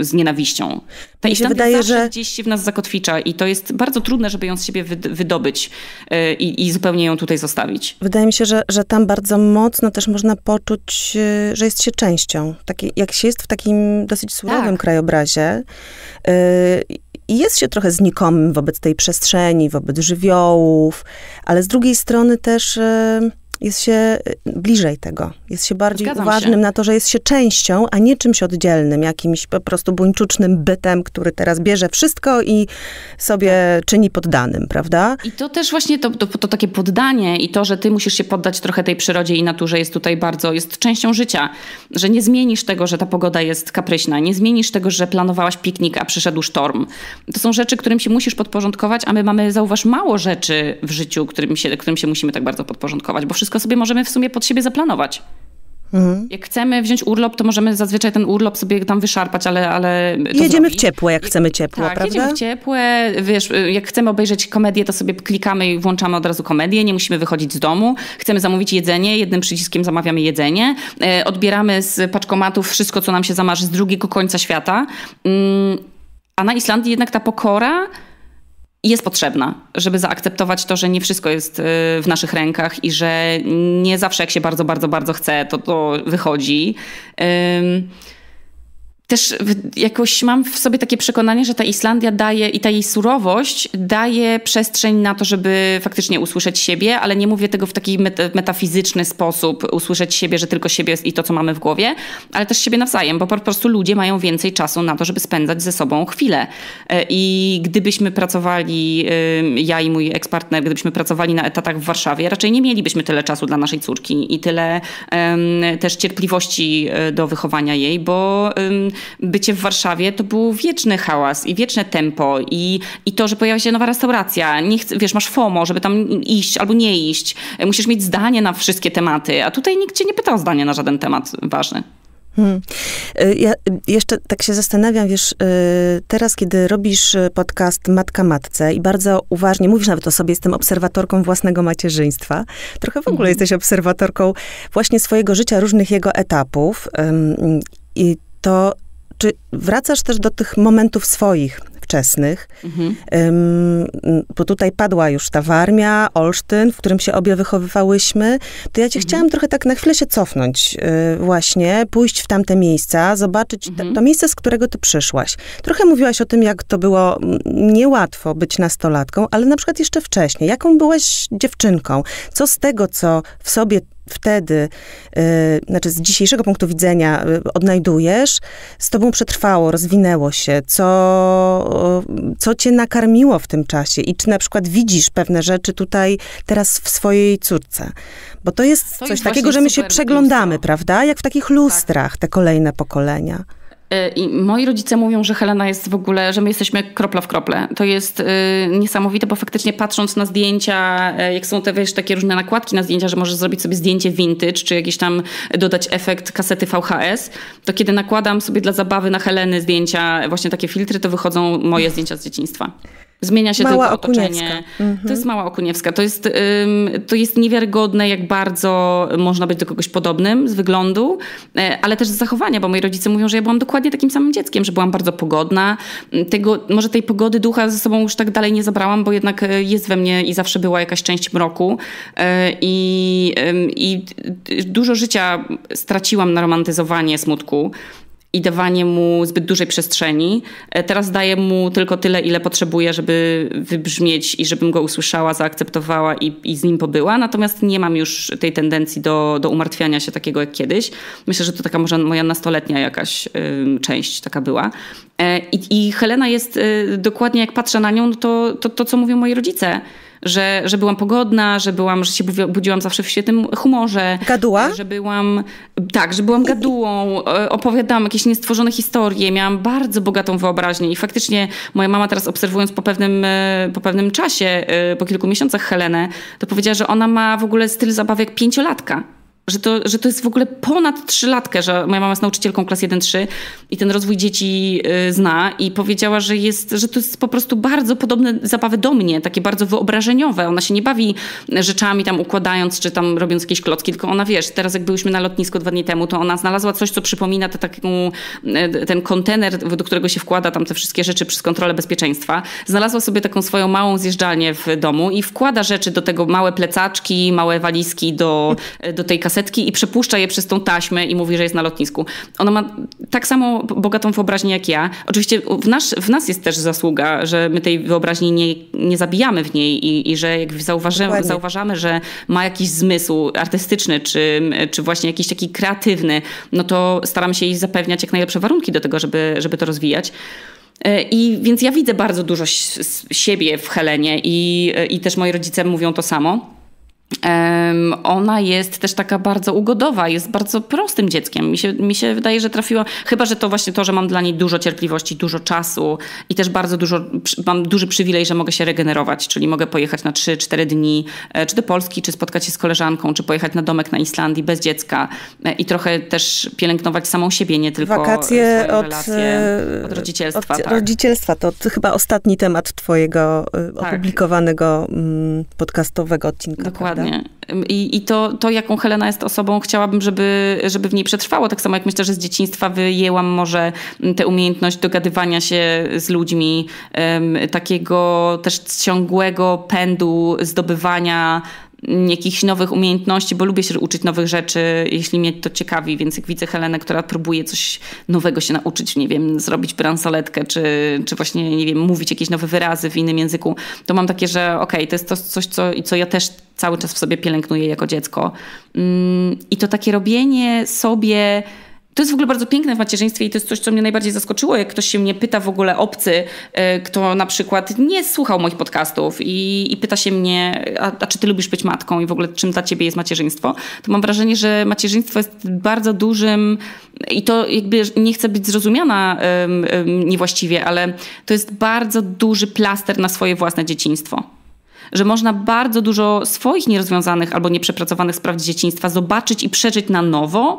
z nienawiścią. Ta Mi Islandia wydaje, że gdzieś się w nas zakotwicza i to jest bardzo trudne, żeby ją z siebie wydobyć yy, i zupełnie ją tutaj zostawić. Wydaje mi się, że, że tam bardzo mocno też można poczuć, yy, że jest się częścią. Taki, jak się jest w takim dosyć surowym tak. krajobrazie, yy, i jest się trochę znikomym wobec tej przestrzeni, wobec żywiołów, ale z drugiej strony też jest się y, bliżej tego. Jest się bardziej Zgadzam uważnym się. na to, że jest się częścią, a nie czymś oddzielnym, jakimś po prostu buńczucznym bytem, który teraz bierze wszystko i sobie tak. czyni poddanym, prawda? I to też właśnie to, to, to, takie poddanie i to, że ty musisz się poddać trochę tej przyrodzie i naturze jest tutaj bardzo, jest częścią życia. Że nie zmienisz tego, że ta pogoda jest kapryśna, nie zmienisz tego, że planowałaś piknik, a przyszedł sztorm. To są rzeczy, którym się musisz podporządkować, a my mamy, zauważ, mało rzeczy w życiu, którym się, którym się musimy tak bardzo podporządkować, bo wszystko wszystko sobie możemy w sumie pod siebie zaplanować. Mhm. Jak chcemy wziąć urlop, to możemy zazwyczaj ten urlop sobie tam wyszarpać, ale. ale jedziemy zrobić. w ciepłe, jak chcemy ciepło, tak, prawda? Jedziemy w ciepłe, wiesz, jak chcemy obejrzeć komedię, to sobie klikamy i włączamy od razu komedię, nie musimy wychodzić z domu. Chcemy zamówić jedzenie, jednym przyciskiem zamawiamy jedzenie. E, odbieramy z paczkomatów wszystko, co nam się zamarzy z drugiego końca świata. Mm, a na Islandii jednak ta pokora jest potrzebna, żeby zaakceptować to, że nie wszystko jest y, w naszych rękach i że nie zawsze jak się bardzo, bardzo, bardzo chce, to to wychodzi też jakoś mam w sobie takie przekonanie, że ta Islandia daje i ta jej surowość daje przestrzeń na to, żeby faktycznie usłyszeć siebie, ale nie mówię tego w taki metafizyczny sposób, usłyszeć siebie, że tylko siebie i to, co mamy w głowie, ale też siebie nawzajem, bo po prostu ludzie mają więcej czasu na to, żeby spędzać ze sobą chwilę. E, I gdybyśmy pracowali, ja i mój ekspartner, gdybyśmy pracowali na etatach w Warszawie, raczej nie mielibyśmy tyle czasu dla naszej córki i tyle um, też cierpliwości e, do wychowania jej, bo um, bycie w Warszawie to był wieczny hałas i wieczne tempo i, i to, że pojawia się nowa restauracja, nie chcę, wiesz, masz FOMO, żeby tam iść albo nie iść, musisz mieć zdanie na wszystkie tematy, a tutaj nikt cię nie pyta o zdanie na żaden temat ważny. Hmm. Y, ja jeszcze tak się zastanawiam, wiesz, teraz, kiedy robisz podcast Matka Matce i bardzo uważnie, mówisz nawet o sobie, jestem obserwatorką własnego macierzyństwa, trochę w ogóle mhm. jesteś obserwatorką właśnie swojego życia, różnych jego etapów. I to czy wracasz też do tych momentów swoich, wczesnych, mhm. bo tutaj padła już ta Warmia, Olsztyn, w którym się obie wychowywałyśmy, to ja cię mhm. chciałam trochę tak na chwilę się cofnąć y, właśnie, pójść w tamte miejsca, zobaczyć mhm. te, to miejsce, z którego ty przyszłaś. Trochę mówiłaś o tym, jak to było niełatwo być nastolatką, ale na przykład jeszcze wcześniej. Jaką byłaś dziewczynką? Co z tego, co w sobie wtedy, yy, znaczy z dzisiejszego punktu widzenia yy, odnajdujesz, z tobą przetrwało, rozwinęło się, co, co cię nakarmiło w tym czasie i czy na przykład widzisz pewne rzeczy tutaj teraz w swojej córce. Bo to jest to coś jest takiego, że my się przeglądamy, prawda? Jak w takich lustrach tak. te kolejne pokolenia. E, I moi rodzice mówią, że Helena jest w ogóle, że my jesteśmy kropla w krople. To jest y, niesamowite, bo faktycznie patrząc na zdjęcia, e, jak są te wiesz, takie różne nakładki na zdjęcia, że możesz zrobić sobie zdjęcie vintage, czy jakiś tam dodać efekt kasety VHS, to kiedy nakładam sobie dla zabawy na Heleny zdjęcia, właśnie takie filtry, to wychodzą moje zdjęcia z dzieciństwa. Zmienia się mała tylko otoczenie. Mhm. To jest mała Okuniewska. To jest, to jest niewiarygodne, jak bardzo można być do kogoś podobnym z wyglądu, e, ale też z zachowania, bo moi rodzice mówią, że ja byłam dokładnie takim samym dzieckiem, że byłam bardzo pogodna. Tego, może tej pogody ducha ze sobą już tak dalej nie zabrałam, bo jednak e, jest we mnie i zawsze była jakaś część mroku. E, I, i dużo życia straciłam na romantyzowanie smutku i dawanie mu zbyt dużej przestrzeni. E, teraz daję mu tylko tyle, ile potrzebuje, żeby wybrzmieć i żebym go usłyszała, zaakceptowała i, i z nim pobyła. Natomiast nie mam już tej tendencji do, do umartwiania się takiego jak kiedyś. Myślę, że to taka może moja nastoletnia jakaś y, część taka była. E, I, I, Helena jest y, dokładnie jak patrzę na nią, no to, to, to co mówią moi rodzice że, że byłam pogodna, że byłam, że się budziłam zawsze w świetnym humorze. Gaduła? Że byłam, tak, że byłam gadułą, e, opowiadałam jakieś niestworzone historie, miałam bardzo bogatą wyobraźnię i faktycznie moja mama teraz obserwując po pewnym, e, po pewnym czasie, e, po kilku miesiącach Helenę, to powiedziała, że ona ma w ogóle styl zabawek pięciolatka że to, że to jest w ogóle ponad trzylatkę, że moja mama jest nauczycielką klas 1-3 i ten rozwój dzieci y, zna i powiedziała, że, jest, że to jest po prostu bardzo podobne zabawy do mnie, takie bardzo wyobrażeniowe. Ona się nie bawi rzeczami tam układając, czy tam robiąc jakieś klocki, tylko ona, wiesz, teraz jak byliśmy na lotnisku dwa dni temu, to ona znalazła coś, co przypomina te, taką, y, ten kontener, do którego się wkłada tam te wszystkie rzeczy przez kontrolę bezpieczeństwa. Znalazła sobie taką swoją małą zjeżdżalnię w domu i wkłada rzeczy do tego, małe plecaczki, małe walizki do, do tej kasety kasetki i przepuszcza je przez tą taśmę i mówi, że jest na lotnisku. Ona ma tak samo bogatą wyobraźnię jak ja. Oczywiście w, nas, w nas jest też zasługa, że my tej wyobraźni nie, nie zabijamy w niej i, i że jak zauważymy, zauważamy, że ma jakiś zmysł artystyczny, czy, czy właśnie jakiś taki kreatywny, no to staramy się jej zapewniać jak najlepsze warunki do tego, żeby, żeby to rozwijać. E, I więc ja widzę bardzo dużo siebie w Helenie i, i też moi rodzice mówią to samo. Ona jest też taka bardzo ugodowa, jest bardzo prostym dzieckiem. Mi się, mi się wydaje, że trafiła, chyba że to właśnie to, że mam dla niej dużo cierpliwości, dużo czasu i też bardzo dużo, mam duży przywilej, że mogę się regenerować, czyli mogę pojechać na 3-4 dni, e, czy do Polski, czy spotkać się z koleżanką, czy pojechać na domek na Islandii bez dziecka e, i trochę też pielęgnować samą siebie, nie tylko Wakacje od, relacje, e, od rodzicielstwa. Od tak. rodzicielstwa, to chyba ostatni temat twojego tak. opublikowanego mm, podcastowego odcinka. Dokładnie. Dokładnie. I, i to, to, jaką Helena jest osobą, chciałabym, żeby, żeby w niej przetrwało. Tak samo jak myślę, że z dzieciństwa wyjęłam może tę umiejętność dogadywania się z ludźmi, um, takiego też ciągłego pędu zdobywania jakichś nowych umiejętności, bo lubię się uczyć nowych rzeczy, jeśli mnie to ciekawi, więc jak widzę Helenę, która próbuje coś nowego się nauczyć, nie wiem, zrobić bransoletkę, czy, czy właśnie, nie wiem, mówić jakieś nowe wyrazy w innym języku, to mam takie, że okej, okay, to jest to coś, co, co ja też cały czas w sobie pielęgnuję jako dziecko. Mm, I to takie robienie sobie to jest w ogóle bardzo piękne w macierzyństwie i to jest coś, co mnie najbardziej zaskoczyło, jak ktoś się mnie pyta w ogóle obcy, e, kto na przykład nie słuchał moich podcastów i, i pyta się mnie, a, a, czy ty lubisz być matką i w ogóle czym dla ciebie jest macierzyństwo, to mam wrażenie, że macierzyństwo jest bardzo dużym i to jakby nie chcę być zrozumiana um, um, niewłaściwie, ale to jest bardzo duży plaster na swoje własne dzieciństwo. Że można bardzo dużo swoich nierozwiązanych albo nieprzepracowanych spraw dzieciństwa zobaczyć i przeżyć na nowo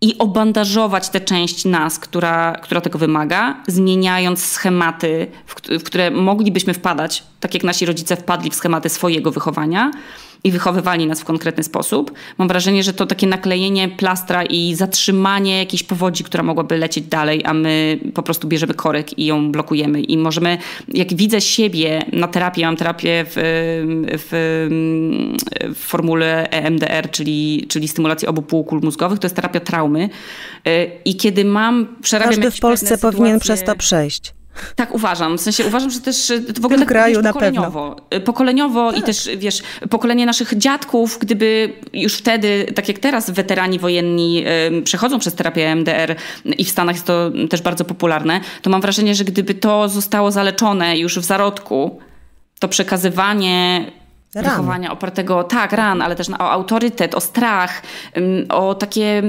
i obandażować tę część nas, która, która tego wymaga, zmieniając schematy, w, w które moglibyśmy wpadać, tak jak nasi rodzice wpadli w schematy swojego wychowania i wychowywali nas w konkretny sposób. Mam wrażenie, że to takie naklejenie plastra i zatrzymanie jakiejś powodzi, która mogłaby lecieć dalej, a my po prostu bierzemy korek i ją blokujemy. I możemy, jak widzę siebie na terapii, mam terapię w, w, w formule EMDR, czyli, czyli stymulacji obu półkul mózgowych, to jest terapia traumy. I kiedy mam, przerabiam Każdy w Polsce powinien przez to przejść. Tak uważam. W sensie uważam, że też w ogóle tak kraju wiesz, pokoleniowo. Na pewno. Pokoleniowo tak. i też wiesz, pokolenie naszych dziadków, gdyby już wtedy, tak jak teraz weterani wojenni przechodzą przez terapię MDR i w Stanach jest to też bardzo popularne, to mam wrażenie, że gdyby to zostało zaleczone już w zarodku, to przekazywanie ran. wychowania opartego, tak, ran, ale też o autorytet, o strach, o takie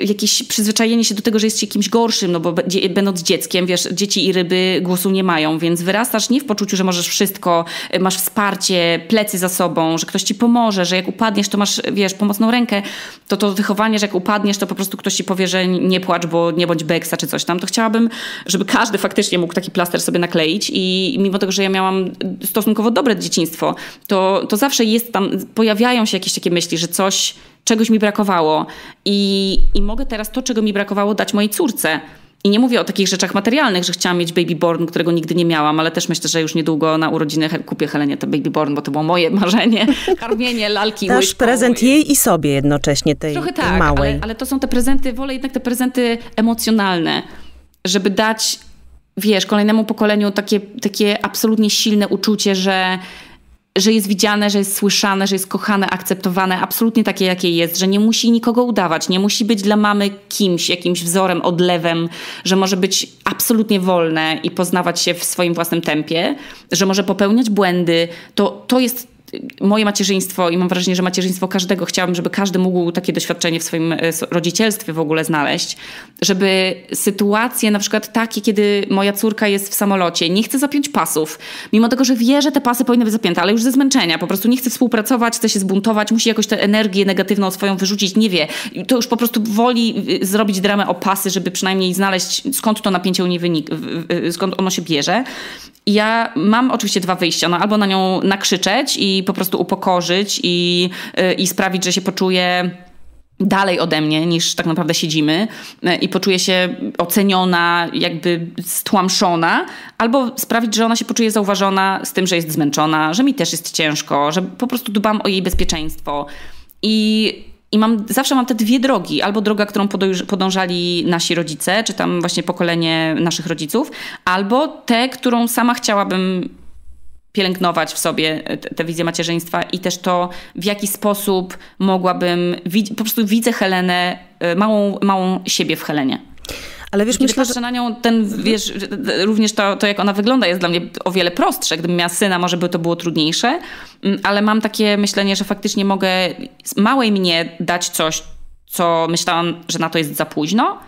jakieś przyzwyczajenie się do tego, że jest się kimś gorszym, no bo będąc dzieckiem, wiesz, dzieci i ryby głosu nie mają, więc wyrastasz nie w poczuciu, że możesz wszystko, y, masz wsparcie, plecy za sobą, że ktoś ci pomoże, że jak upadniesz, to masz, wiesz, pomocną rękę, to to wychowanie, że jak upadniesz, to po prostu ktoś ci powie, że nie płacz, bo nie bądź beksa czy coś tam, to chciałabym, żeby każdy faktycznie mógł taki plaster sobie nakleić i mimo tego, że ja miałam stosunkowo dobre dzieciństwo, to, to zawsze jest tam, pojawiają się jakieś takie myśli, że coś czegoś mi brakowało i, i mogę teraz to, czego mi brakowało, dać mojej córce. I nie mówię o takich rzeczach materialnych, że chciałam mieć baby born, którego nigdy nie miałam, ale też myślę, że już niedługo na urodziny kupię Helenie to baby born, bo to było moje marzenie. Karmienie lalki Dasz prezent jej i sobie jednocześnie, tej, Trochę tak, małej. Ale, ale to są te prezenty, wolę jednak te prezenty emocjonalne, żeby dać, wiesz, kolejnemu pokoleniu takie, takie absolutnie silne uczucie, że że jest widziane, że jest słyszane, że jest kochane, akceptowane, absolutnie takie, jakie jest, że nie musi nikogo udawać, nie musi być dla mamy kimś, jakimś wzorem, odlewem, że może być absolutnie wolne i poznawać się w swoim własnym tempie, że może popełniać błędy. To, to jest moje macierzyństwo i mam wrażenie, że macierzyństwo każdego, chciałabym, żeby każdy mógł takie doświadczenie w swoim e, rodzicielstwie w ogóle znaleźć, żeby sytuacje na przykład takie, kiedy moja córka jest w samolocie, nie chce zapiąć pasów, mimo tego, że wie, że te pasy powinny być zapięte, ale już ze zmęczenia, po prostu nie chce współpracować, chce się zbuntować, musi jakoś tę energię negatywną swoją wyrzucić, nie wie. To już po prostu woli y, zrobić dramę o pasy, żeby przynajmniej znaleźć skąd to napięcie u niej wynika, skąd ono się bierze. Ja mam oczywiście dwa wyjścia, no albo na nią nakrzyczeć i po prostu upokorzyć i, y, i sprawić, że się poczuje dalej ode mnie niż tak naprawdę siedzimy y, i poczuje się oceniona, jakby stłamszona, albo sprawić, że ona się poczuje zauważona z tym, że jest zmęczona, że mi też jest ciężko, że po prostu dbam o jej bezpieczeństwo. I i mam, zawsze mam te dwie drogi. Albo droga, którą podążali nasi rodzice, czy tam właśnie pokolenie naszych rodziców, albo tę, którą sama chciałabym pielęgnować w sobie tę wizję macierzyństwa i też to, w jaki sposób mogłabym, po prostu widzę Helenę, y, małą, małą siebie w Helenie. Ale wiesz, Kiedy myślę, patrzę że... na nią, ten, wiesz, również to, to, jak ona wygląda, jest dla mnie o wiele prostsze. Gdybym miała syna, może by to było trudniejsze, mm, ale mam takie myślenie, że faktycznie mogę małej mnie dać coś, co myślałam, że na to jest za późno,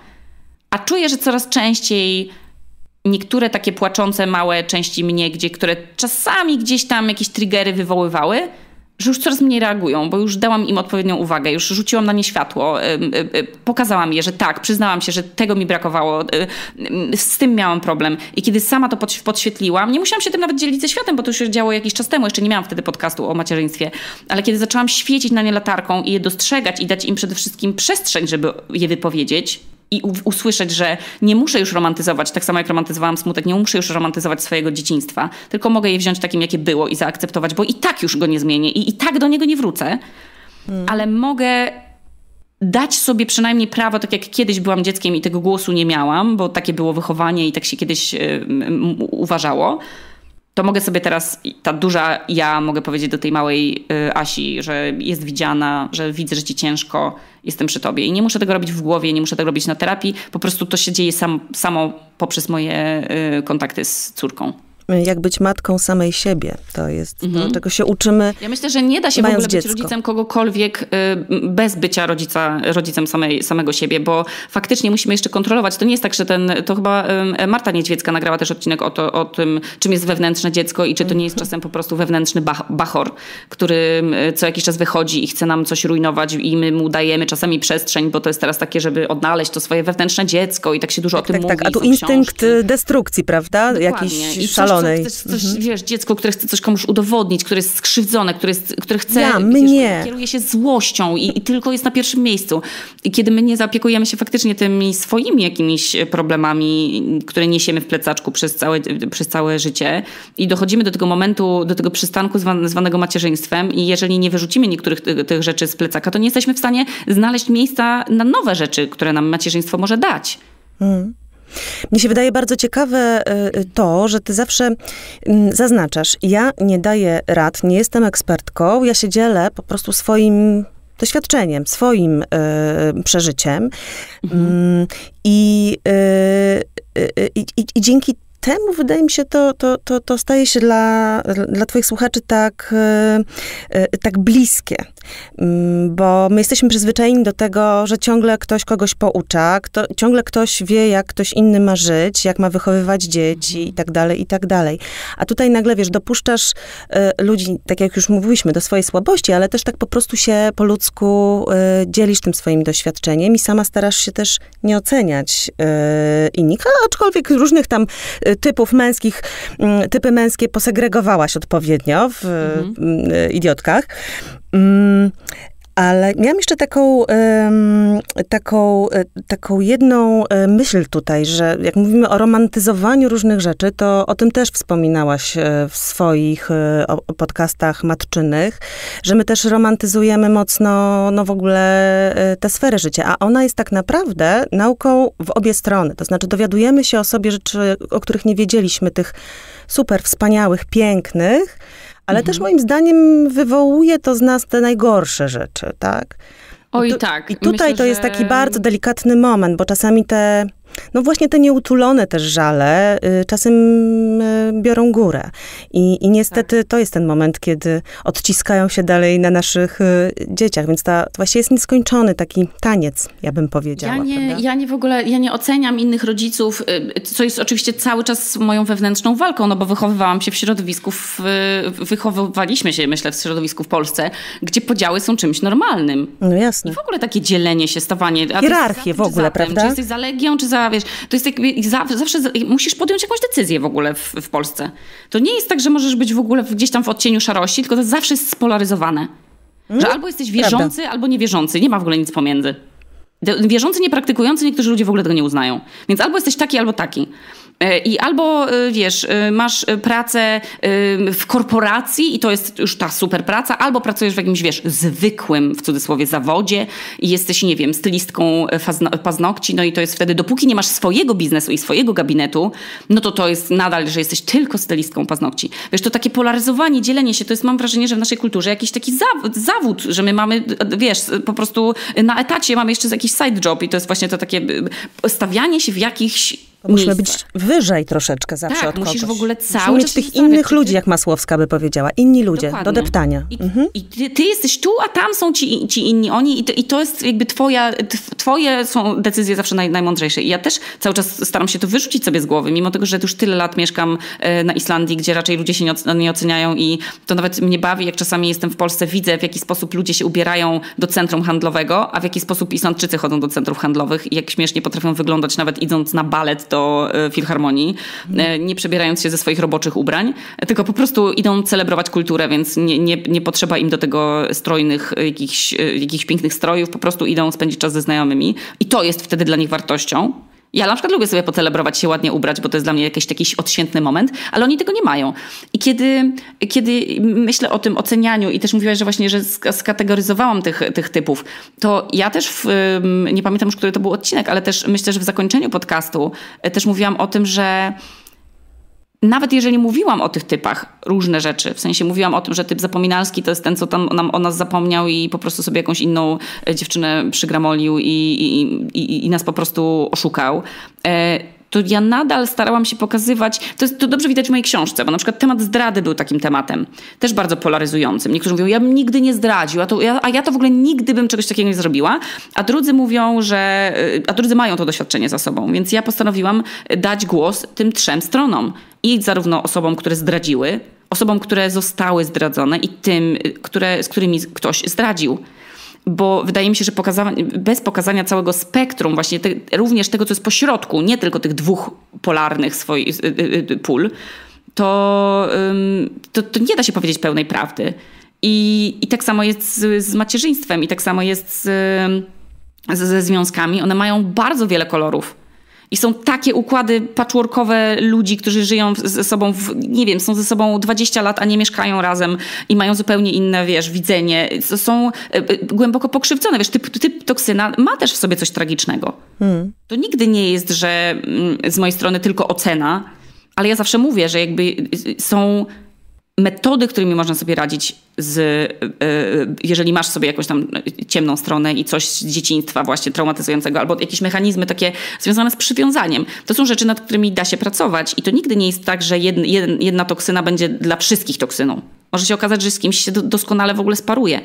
a czuję, że coraz częściej niektóre takie płaczące małe części mnie, gdzie, które czasami gdzieś tam jakieś triggery wywoływały, że już coraz mniej reagują, bo już dałam im odpowiednią uwagę, już rzuciłam na nie światło, pokazałam je, że tak, przyznałam się, że tego mi brakowało, z tym miałam problem. I kiedy sama to podświetliłam, nie musiałam się tym nawet dzielić ze światem, bo to już się działo jakiś czas temu, jeszcze nie miałam wtedy podcastu o macierzyństwie, ale kiedy zaczęłam świecić na nie latarką i je dostrzegać i dać im przede wszystkim przestrzeń, żeby je wypowiedzieć, i usłyszeć, że nie muszę już romantyzować, tak samo jak romantyzowałam smutek, nie muszę już romantyzować swojego dzieciństwa, tylko mogę je wziąć takim, jakie było i zaakceptować, bo i tak już go nie zmienię i i tak do niego nie wrócę, hmm. ale mogę dać sobie przynajmniej prawo, tak jak kiedyś byłam dzieckiem i tego głosu nie miałam, bo takie było wychowanie i tak się kiedyś y, uważało, to mogę sobie teraz, ta duża ja, mogę powiedzieć do tej małej y, Asi, że jest widziana, że widzę, że ci ciężko, jestem przy tobie. I nie muszę tego robić w głowie, nie muszę tego robić na terapii, po prostu to się dzieje sam, samo poprzez moje y, kontakty z córką jak być matką samej siebie. To jest mhm. to, czego się uczymy. Ja myślę, że nie da się w ogóle dziecko. być rodzicem kogokolwiek y, bez bycia rodzica, rodzicem samej, samego siebie, bo faktycznie musimy jeszcze kontrolować. To nie jest tak, że ten, to chyba Marta Niedźwiecka nagrała też odcinek o, to, o tym, czym jest wewnętrzne dziecko i czy to nie jest czasem po prostu wewnętrzny bachor, który co jakiś czas wychodzi i chce nam coś rujnować i my mu dajemy czasami przestrzeń, bo to jest teraz takie, żeby odnaleźć to swoje wewnętrzne dziecko i tak się dużo tak, o tym tak, mówi. Tak, a tu instynkt książki. destrukcji, prawda? Dokładnie. Jakiś szalony skrzywdzonej. Coś, coś, mhm. Wiesz, dziecko, które chce coś komuś udowodnić, które jest skrzywdzone, które, jest, które chce, ja, mnie. Kieruje się złością i, i, tylko jest na pierwszym miejscu. I kiedy my nie zaopiekujemy się faktycznie tymi swoimi jakimiś problemami, które niesiemy w plecaczku przez całe, przez całe życie i dochodzimy do tego momentu, do tego przystanku zwanego macierzyństwem i jeżeli nie wyrzucimy niektórych tych, tych rzeczy z plecaka, to nie jesteśmy w stanie znaleźć miejsca na nowe rzeczy, które nam macierzyństwo może dać. Hmm. Mnie się wydaje bardzo ciekawe y, to, że ty zawsze mm, zaznaczasz, ja nie daję rad, nie jestem ekspertką, ja się dzielę po prostu swoim doświadczeniem, swoim y, przeżyciem. Mhm. Mm, I, y, i, i, dzięki temu, wydaje mi się, to, to, to, to staje się dla, dla Twoich słuchaczy tak, e, e, tak bliskie. Mm, bo my jesteśmy przyzwyczajeni do tego, że ciągle ktoś kogoś poucza, kto, ciągle ktoś wie, jak ktoś inny ma żyć, jak ma wychowywać dzieci i tak dalej, i tak dalej. A tutaj nagle, wiesz, dopuszczasz e, ludzi, tak jak już mówiliśmy, do swojej słabości, ale też tak po prostu się po ludzku dzielisz tym swoim doświadczeniem i sama starasz się też nie oceniać innych, aczkolwiek różnych tam typów męskich, mm, typy męskie posegregowałaś odpowiednio w mhm. Mm, idiotkach. Ale miałam jeszcze taką, taką, e, taką jedną e, myśl tutaj, że jak mówimy o romantyzowaniu różnych rzeczy, to o tym też wspominałaś e, w swoich podcastach matczynych, że my też romantyzujemy mocno, no w ogóle tę sferę życia, a ona jest tak naprawdę nauką w obie strony. To znaczy dowiadujemy się o sobie rzeczy, o których nie wiedzieliśmy, tych super wspaniałych, pięknych, ale mhm. też moim zdaniem wywołuje to z nas te najgorsze rzeczy, tak? Oj, tu, tak. I tutaj Myślę, to jest taki bardzo delikatny moment, bo czasami te no właśnie te nieutulone też żale y, czasem y, biorą górę. I, i niestety tak. to jest ten moment, kiedy odciskają się dalej na naszych y, dzieciach, więc ta, to właśnie jest nieskończony taki taniec, ja bym powiedziała. Ja nie, ja nie w ogóle, ja nie oceniam innych rodziców, co jest oczywiście cały czas moją wewnętrzną walką, no bo wychowywałam się w środowisku, w, wychowywaliśmy się, myślę, w środowisku w Polsce, gdzie podziały są czymś normalnym. No jasne. I w ogóle takie dzielenie się, stawanie. Hierarchię w ogóle, prawda? Czy jesteś za Legią, czy za wiesz, to jest jakby, zawsze musisz podjąć jakąś decyzję w ogóle w, w Polsce. To nie jest tak, że możesz być w ogóle gdzieś tam w odcieniu szarości, tylko to zawsze jest spolaryzowane. Że mm, albo jesteś wierzący, Prawda. albo niewierzący. Nie ma w ogóle nic pomiędzy. Wierzący, niepraktykujący, niektórzy ludzie w ogóle tego nie uznają. Więc albo jesteś taki, albo taki. E, I albo, e, wiesz, e, masz pracę w korporacji i to jest już ta super praca, albo pracujesz w jakimś, wiesz, zwykłym, w cudzysłowie, zawodzie i jesteś, nie wiem, stylistką paznokci, no i to jest wtedy, dopóki nie masz swojego biznesu i swojego gabinetu, no to to jest nadal, że jesteś tylko stylistką paznokci. Wiesz, to takie polaryzowanie, dzielenie się, to jest, mam wrażenie, że w naszej kulturze jakiś taki zawód, zawód że my mamy, wiesz, po prostu na etacie mamy jeszcze jakiś side job i to jest właśnie to takie stawianie się w jakichś Musimy być wyżej troszeczkę zawsze tak, od kogoś. musisz w ogóle cały Musimy mieć tych innych ludzi, jak Masłowska by powiedziała. Inni ludzie, Dokładnie. do deptania. I, mhm. i ty, ty, jesteś tu, a tam są ci, ci inni, oni i to, i to jest jakby twoja, twoje są decyzje zawsze naj, najmądrzejsze. I ja też cały czas staram się to wyrzucić sobie z głowy, mimo tego, że już tyle lat mieszkam e, na Islandii, gdzie raczej ludzie się nie oceniają i to nawet mnie bawi, jak czasami jestem w Polsce, widzę w jaki sposób ludzie się ubierają do centrum handlowego, a w jaki sposób Islandczycy chodzą do centrów handlowych i jak śmiesznie potrafią wyglądać nawet idąc na balet do filharmonii, nie przebierając się ze swoich roboczych ubrań, tylko po prostu idą celebrować kulturę, więc nie, nie, nie potrzeba im do tego strojnych, jakichś, jakichś pięknych strojów, po prostu idą spędzić czas ze znajomymi i to jest wtedy dla nich wartością. Ja na przykład lubię sobie pocelebrować się, ładnie ubrać, bo to jest dla mnie jakiś taki odświętny moment, ale oni tego nie mają. I kiedy, kiedy myślę o tym ocenianiu i też mówiłaś, że właśnie, że skategoryzowałam tych, tych typów, to ja też, w, nie pamiętam już, który to był odcinek, ale też myślę, że w zakończeniu podcastu e, też mówiłam o tym, że nawet jeżeli mówiłam o tych typach różne rzeczy, w sensie mówiłam o tym, że typ zapominalski to jest ten, co tam nam o nas zapomniał i po prostu sobie jakąś inną e, dziewczynę przygramolił i, i, i, i nas po prostu oszukał. E, to ja nadal starałam się pokazywać, to, jest, to dobrze widać w mojej książce, bo na przykład temat zdrady był takim tematem, też bardzo polaryzującym. Niektórzy mówią, ja bym nigdy nie zdradził, a, to, ja, a ja to w ogóle nigdy bym czegoś takiego nie zrobiła, a drudzy mówią, że, a drudzy mają to doświadczenie za sobą, więc ja postanowiłam dać głos tym trzem stronom i zarówno osobom, które zdradziły, osobom, które zostały zdradzone i tym, które, z którymi ktoś zdradził bo wydaje mi się, że bez pokazania całego spektrum, właśnie te, również tego, co jest pośrodku, nie tylko tych dwóch polarnych swoich y, y, y, pól, to, to, to, nie da się powiedzieć pełnej prawdy. I, i tak samo jest z, z macierzyństwem, i tak samo jest z, ze związkami. One mają bardzo wiele kolorów. I są takie układy patchworkowe ludzi, którzy żyją ze sobą, w, nie wiem, są ze sobą 20 lat, a nie mieszkają razem i mają zupełnie inne, wiesz, widzenie. Są e, e, głęboko pokrzywdzone. Wiesz, typ, typ toksyna ma też w sobie coś tragicznego. Hmm. To nigdy nie jest, że mm, z mojej strony tylko ocena, ale ja zawsze mówię, że jakby są metody, którymi można sobie radzić, z, e, jeżeli masz sobie jakąś tam ciemną stronę i coś z dzieciństwa właśnie traumatyzującego, albo jakieś mechanizmy takie związane z przywiązaniem. To są rzeczy, nad którymi da się pracować i to nigdy nie jest tak, że jedna, jedna toksyna będzie dla wszystkich toksyną. Może się okazać, że z kimś się doskonale w ogóle sparuje.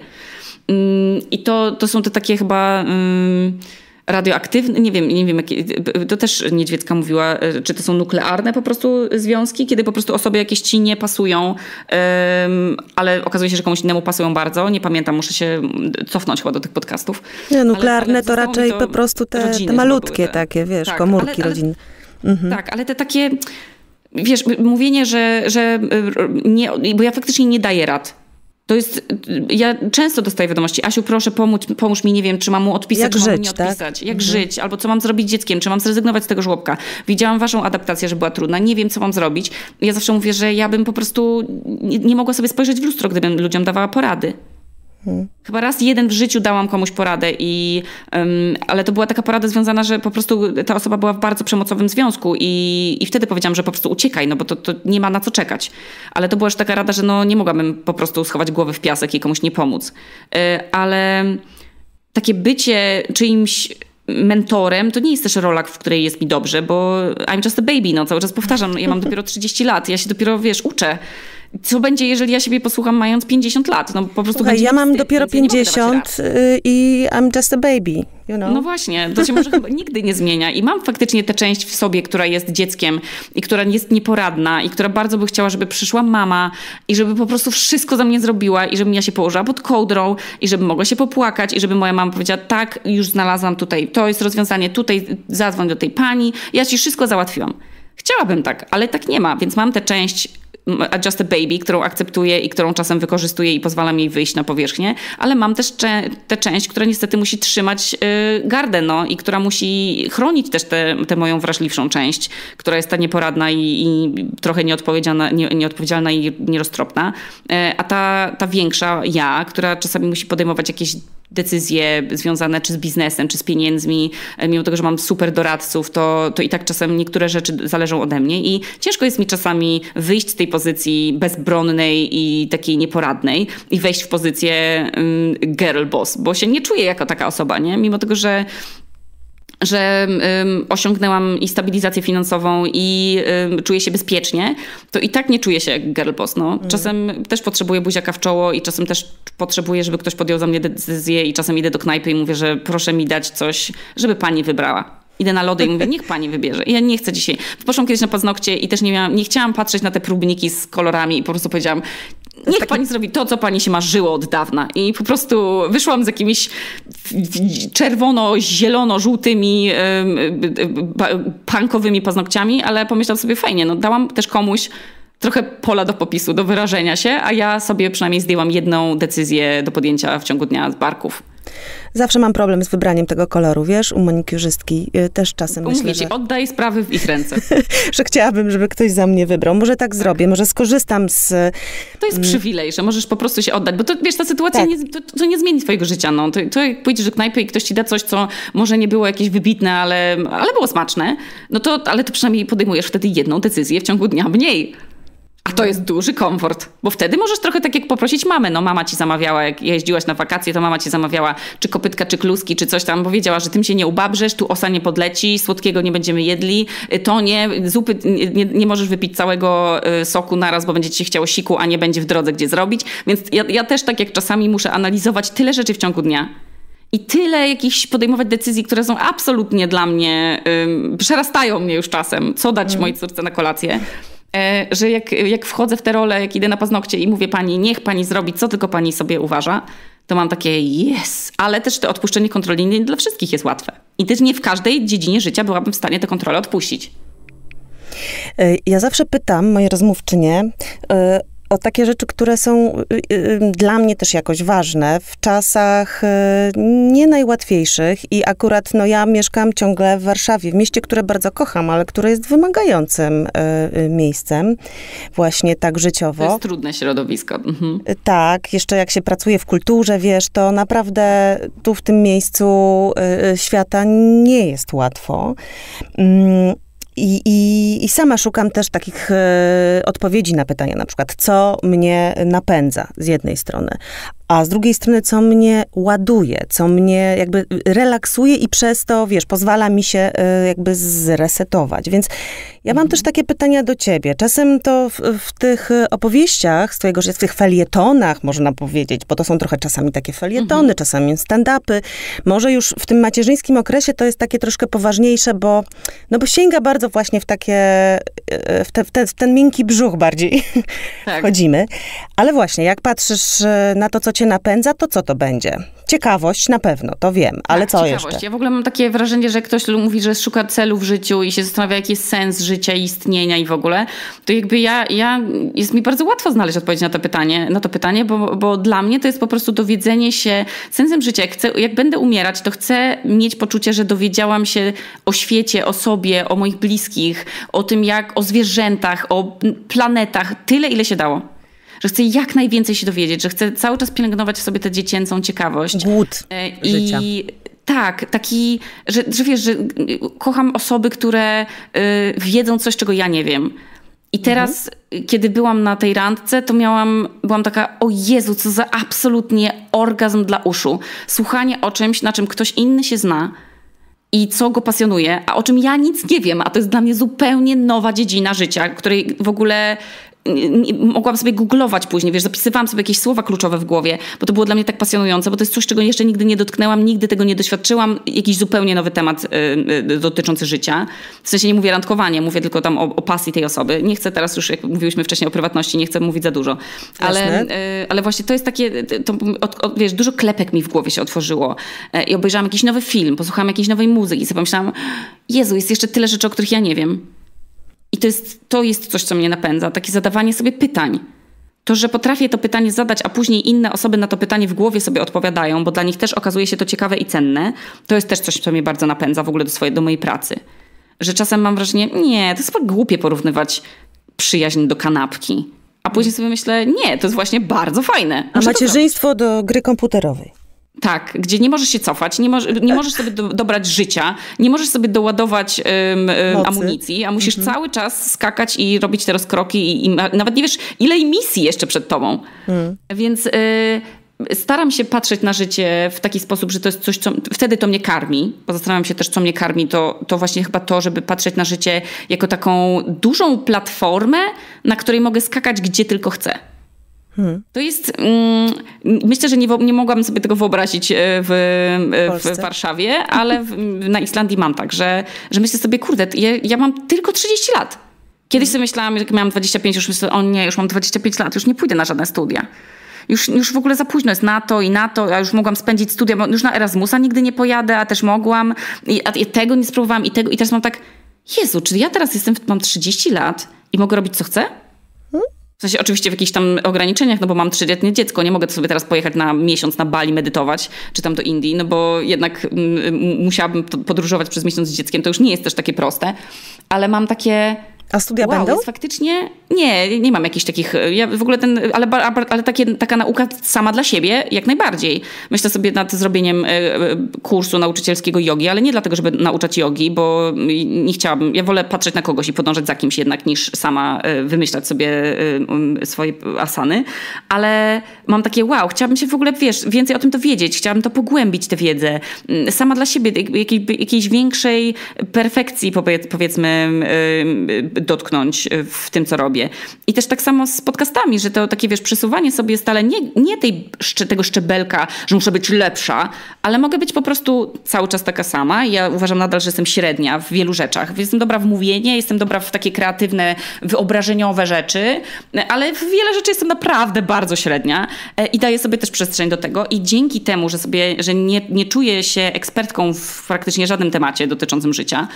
Mm, I to, to są te takie chyba mm, radioaktywne, nie wiem, nie wiem, jakie, to też Niedźwiecka mówiła, e, czy to są nuklearne po prostu związki, kiedy po prostu osoby jakieś ci nie pasują, um, ale okazuje się, że komuś innemu pasują bardzo. Nie pamiętam, muszę się cofnąć chyba do tych podcastów. Nie, nuklearne ale, ale to raczej to po prostu te, te malutkie te. takie, wiesz, tak, komórki ale, ale, rodzinne. Mhm. Tak, ale te takie wiesz, mówienie, że, że nie, bo ja faktycznie nie daję rad to jest, ja często dostaję wiadomości, Asiu, proszę pomóc, pomóż mi, nie wiem, czy mam mu odpisać, Jak czy żyć, mam mu nie tak? odpisać. Jak mhm. żyć, albo co mam zrobić z dzieckiem, czy mam zrezygnować z tego żłobka. Widziałam waszą adaptację, że była trudna, nie wiem, co mam zrobić. Ja zawsze mówię, że ja bym po prostu nie, nie mogła sobie spojrzeć w lustro, gdybym ludziom dawała porady. Chyba raz jeden w życiu dałam komuś poradę, i, um, ale to była taka porada związana, że po prostu ta osoba była w bardzo przemocowym związku i, i wtedy powiedziałam, że po prostu uciekaj, no bo to, to nie ma na co czekać. Ale to była już taka rada, że no nie mogłabym po prostu schować głowy w piasek i komuś nie pomóc. Yy, ale takie bycie czyimś mentorem, to nie jest też rola, w której jest mi dobrze, bo I'm just a baby, no cały czas powtarzam, ja mam dopiero 30 lat, ja się dopiero, wiesz, uczę co będzie, jeżeli ja siebie posłucham mając 50 lat? No po prostu Słuchaj, ja mam dopiero 50 y, i I'm just a baby. You know? No właśnie, to się może chyba nigdy nie zmienia. I mam faktycznie tę część w sobie, która jest dzieckiem i która jest nieporadna i która bardzo by chciała, żeby przyszła mama i żeby po prostu wszystko za mnie zrobiła i żebym ja się położyła pod kołdrą i żeby mogła się popłakać i żeby moja mama powiedziała, tak, już znalazłam tutaj, to jest rozwiązanie, tutaj zadzwoń do tej pani, ja ci wszystko załatwiłam. Chciałabym tak, ale tak nie ma, więc mam tę część Just a Baby, którą akceptuję i którą czasem wykorzystuję i pozwalam jej wyjść na powierzchnię, ale mam też tę część, która niestety musi trzymać y, gardę no, i która musi chronić też tę moją wrażliwszą część, która jest ta nieporadna i, i trochę nieodpowiedzialna, nie, nieodpowiedzialna i nieroztropna, e, a ta, ta większa ja, która czasami musi podejmować jakieś decyzje związane czy z biznesem, czy z pieniędzmi, e, mimo tego, że mam super doradców, to, to i tak czasem niektóre rzeczy zależą ode mnie i ciężko jest mi czasami wyjść z tej pozycji bezbronnej i takiej nieporadnej i wejść w pozycję um, girl boss, bo się nie czuję jako taka osoba, nie? Mimo tego, że że um, osiągnęłam i stabilizację finansową i um, czuję się bezpiecznie, to i tak nie czuję się jak girl boss. No. Mm. Czasem też potrzebuję buziaka w czoło i czasem też potrzebuję, żeby ktoś podjął za mnie decyzję i czasem idę do knajpy i mówię, że proszę mi dać coś, żeby pani wybrała. Idę na lody i mówię, niech pani wybierze. Ja nie chcę dzisiaj. Poszłam kiedyś na paznokcie i też nie, miałam, nie chciałam patrzeć na te próbniki z kolorami i po prostu powiedziałam, niech taki... pani zrobi to, co pani się marzyło od dawna. I po prostu wyszłam z jakimiś czerwono-zielono-żółtymi punkowymi paznokciami, ale pomyślałam sobie, fajnie, no dałam też komuś trochę pola do popisu, do wyrażenia się, a ja sobie przynajmniej zdjęłam jedną decyzję do podjęcia w ciągu dnia z barków. Zawsze mam problem z wybraniem tego koloru, wiesz, u manikiurzystki y, też czasem Mówię myślę, ci, że... oddaj sprawy w ich ręce. że chciałabym, żeby ktoś za mnie wybrał. Może tak zrobię, może skorzystam z... To jest mm. przywilej, że możesz po prostu się oddać, bo to, wiesz, ta sytuacja tak. nie, to, to, nie zmieni twojego życia, no. To, to jak pójdziesz do knajpy i ktoś ci da coś, co może nie było jakieś wybitne, ale, ale było smaczne, no to, ale to przynajmniej podejmujesz wtedy jedną decyzję w ciągu dnia mniej. A to jest duży komfort, bo wtedy możesz trochę tak jak poprosić mamę. No mama ci zamawiała, jak jeździłaś na wakacje, to mama ci zamawiała czy kopytka, czy kluski, czy coś tam. Powiedziała, że tym się nie ubabrzesz, tu osa nie podleci, słodkiego nie będziemy jedli, to nie, zupy, nie, nie możesz wypić całego y, soku naraz, bo będzie ci chciało siku, a nie będzie w drodze gdzie zrobić. Więc ja, ja też tak jak czasami muszę analizować tyle rzeczy w ciągu dnia, i tyle jakichś podejmować decyzji, które są absolutnie dla mnie, przerastają mnie już czasem, co dać mm. mojej córce na kolację. E, że jak, jak wchodzę w tę rolę, jak idę na paznokcie i mówię pani, niech pani zrobi, co tylko pani sobie uważa, to mam takie yes, ale też to odpuszczenie kontroli nie dla wszystkich jest łatwe. I też nie w każdej dziedzinie życia byłabym w stanie tę kontrolę odpuścić. E, ja zawsze pytam moje rozmówczynie e, o takie rzeczy, które są y, y, dla mnie też jakoś ważne w czasach y, nie najłatwiejszych i akurat no ja mieszkam ciągle w Warszawie, w mieście, które bardzo kocham, ale które jest wymagającym miejscem właśnie tak życiowo. To jest trudne środowisko. Mhm. Tak, jeszcze jak się pracuje w kulturze, wiesz, to naprawdę tu w tym miejscu świata nie jest łatwo. I, i, I, sama szukam też takich e, odpowiedzi na pytania, na przykład, co mnie napędza z jednej strony, a z drugiej strony, co mnie ładuje, co mnie jakby relaksuje i przez to, wiesz, pozwala mi się y, jakby zresetować. Więc ja mam mhm. też takie pytania do ciebie. Czasem to w, w tych opowieściach z twojego życia, w tych felietonach, można powiedzieć, bo to są trochę czasami takie felietony, mhm. czasami stand-upy. Może już w tym macierzyńskim okresie to jest takie troszkę poważniejsze, bo, no bo sięga bardzo właśnie w takie, y, w, te, w, ten, w ten miękki brzuch bardziej tak. wchodzimy. Ale właśnie, jak patrzysz na to, co cię napędza, to co to będzie? Ciekawość na pewno, to wiem, ale tak, co ciekawość. jeszcze? Ja w ogóle mam takie wrażenie, że ktoś mówi, że szuka celu w życiu i się zastanawia, jaki jest sens życia, istnienia i w ogóle, to jakby ja, ja jest mi bardzo łatwo znaleźć odpowiedź na to pytanie, na to pytanie bo, bo dla mnie to jest po prostu dowiedzenie się sensem życia. Jak, chcę, jak będę umierać, to chcę mieć poczucie, że dowiedziałam się o świecie, o sobie, o moich bliskich, o tym jak, o zwierzętach, o planetach, tyle ile się dało że chcę jak najwięcej się dowiedzieć, że chcę cały czas pielęgnować w sobie tę dziecięcą ciekawość. Głód e, I życia. Tak, taki, że, że wiesz, że kocham osoby, które y, wiedzą coś, czego ja nie wiem. I teraz, mhm. kiedy byłam na tej randce, to miałam, byłam taka, o Jezu, co za absolutnie orgazm dla uszu. Słuchanie o czymś, na czym ktoś inny się zna i co go pasjonuje, a o czym ja nic nie wiem, a to jest dla mnie zupełnie nowa dziedzina życia, której w ogóle mogłam sobie googlować później, wiesz, zapisywałam sobie jakieś słowa kluczowe w głowie, bo to było dla mnie tak pasjonujące, bo to jest coś, czego jeszcze nigdy nie dotknęłam, nigdy tego nie doświadczyłam, jakiś zupełnie nowy temat y, y, dotyczący życia. W sensie nie mówię randkowanie, mówię tylko tam o, o, pasji tej osoby. Nie chcę teraz już, jak mówiłyśmy wcześniej o prywatności, nie chcę mówić za dużo. Ale, y, ale właśnie to jest takie, to, od, od, wiesz, dużo klepek mi w głowie się otworzyło e, i obejrzałam jakiś nowy film, posłuchałam jakiejś nowej muzyki i sobie pomyślałam, Jezu, jest jeszcze tyle rzeczy, o których ja nie wiem. I to jest, to jest coś, co mnie napędza, takie zadawanie sobie pytań. To, że potrafię to pytanie zadać, a później inne osoby na to pytanie w głowie sobie odpowiadają, bo dla nich też okazuje się to ciekawe i cenne, to jest też coś, co mnie bardzo napędza w ogóle do, swojej, do mojej pracy. Że czasem mam wrażenie, nie, to jest chyba głupie porównywać przyjaźń do kanapki. A później sobie myślę, nie, to jest właśnie bardzo fajne. A macierzyństwo do gry komputerowej. Tak, gdzie nie możesz się cofać, nie, moż, nie możesz sobie do, dobrać życia, nie możesz sobie doładować um, um, amunicji, a musisz mhm. cały czas skakać i robić te rozkroki i, i, nawet nie wiesz, ile misji jeszcze przed tobą. Mhm. Więc y, staram się patrzeć na życie w taki sposób, że to jest coś, co wtedy to mnie karmi, bo zastanawiam się też, co mnie karmi, to, to właśnie chyba to, żeby patrzeć na życie jako taką dużą platformę, na której mogę skakać gdzie tylko chcę. Hmm. To jest. Mm, myślę, że nie, nie mogłam sobie tego wyobrazić e, w, w, e, w Warszawie, ale w, na Islandii mam tak, że, że myślę sobie, kurde, ja, ja mam tylko 30 lat Kiedyś sobie myślałam, jak miałam 25, już myślałam, o nie, już mam 25 lat, już nie pójdę na żadne studia. Już, już w ogóle za późno jest na to i na to, ja już mogłam spędzić studia, bo już na Erasmusa nigdy nie pojadę, a też mogłam i, a, i tego nie spróbowałam i tego i teraz mam tak, Jezu, czy ja teraz jestem, mam 30 lat i mogę robić co chcę? W sensie oczywiście w jakichś tam ograniczeniach, no bo mam trzyletnie dziecko, nie mogę sobie teraz pojechać na miesiąc na Bali medytować, czy tam do Indii, no bo jednak mm, musiałabym podróżować przez miesiąc z dzieckiem, to już nie jest też takie proste, ale mam takie a studia wow, będą? Jest faktycznie nie, nie mam jakichś takich, ja w ogóle ten, ale, ale takie, taka nauka sama dla siebie jak najbardziej. Myślę sobie nad zrobieniem e, e, kursu nauczycielskiego jogi, ale nie dlatego, żeby nauczać jogi, bo nie chciałabym, ja wolę patrzeć na kogoś i podążać za kimś jednak niż sama e, wymyślać sobie swoje asany, ale mam takie wow, chciałabym się w ogóle, wiesz, więcej o tym dowiedzieć, chciałabym to pogłębić tę wiedzę, sama dla siebie, jakiej, jakiejś większej perfekcji powiedzmy dotknąć w tym, co robię. I też tak samo z podcastami, że to takie, wiesz, przesuwanie sobie stale nie, nie tej, tego szczebelka, że muszę być lepsza, ale mogę być po prostu cały czas taka sama. Ja uważam nadal, że jestem średnia w wielu rzeczach. Jestem dobra w mówienie, jestem dobra w takie kreatywne, wyobrażeniowe rzeczy, ale w wiele rzeczy jestem naprawdę bardzo średnia e, i daję sobie też przestrzeń do tego i dzięki temu, że sobie, że nie, nie czuję się ekspertką w praktycznie żadnym temacie dotyczącym życia,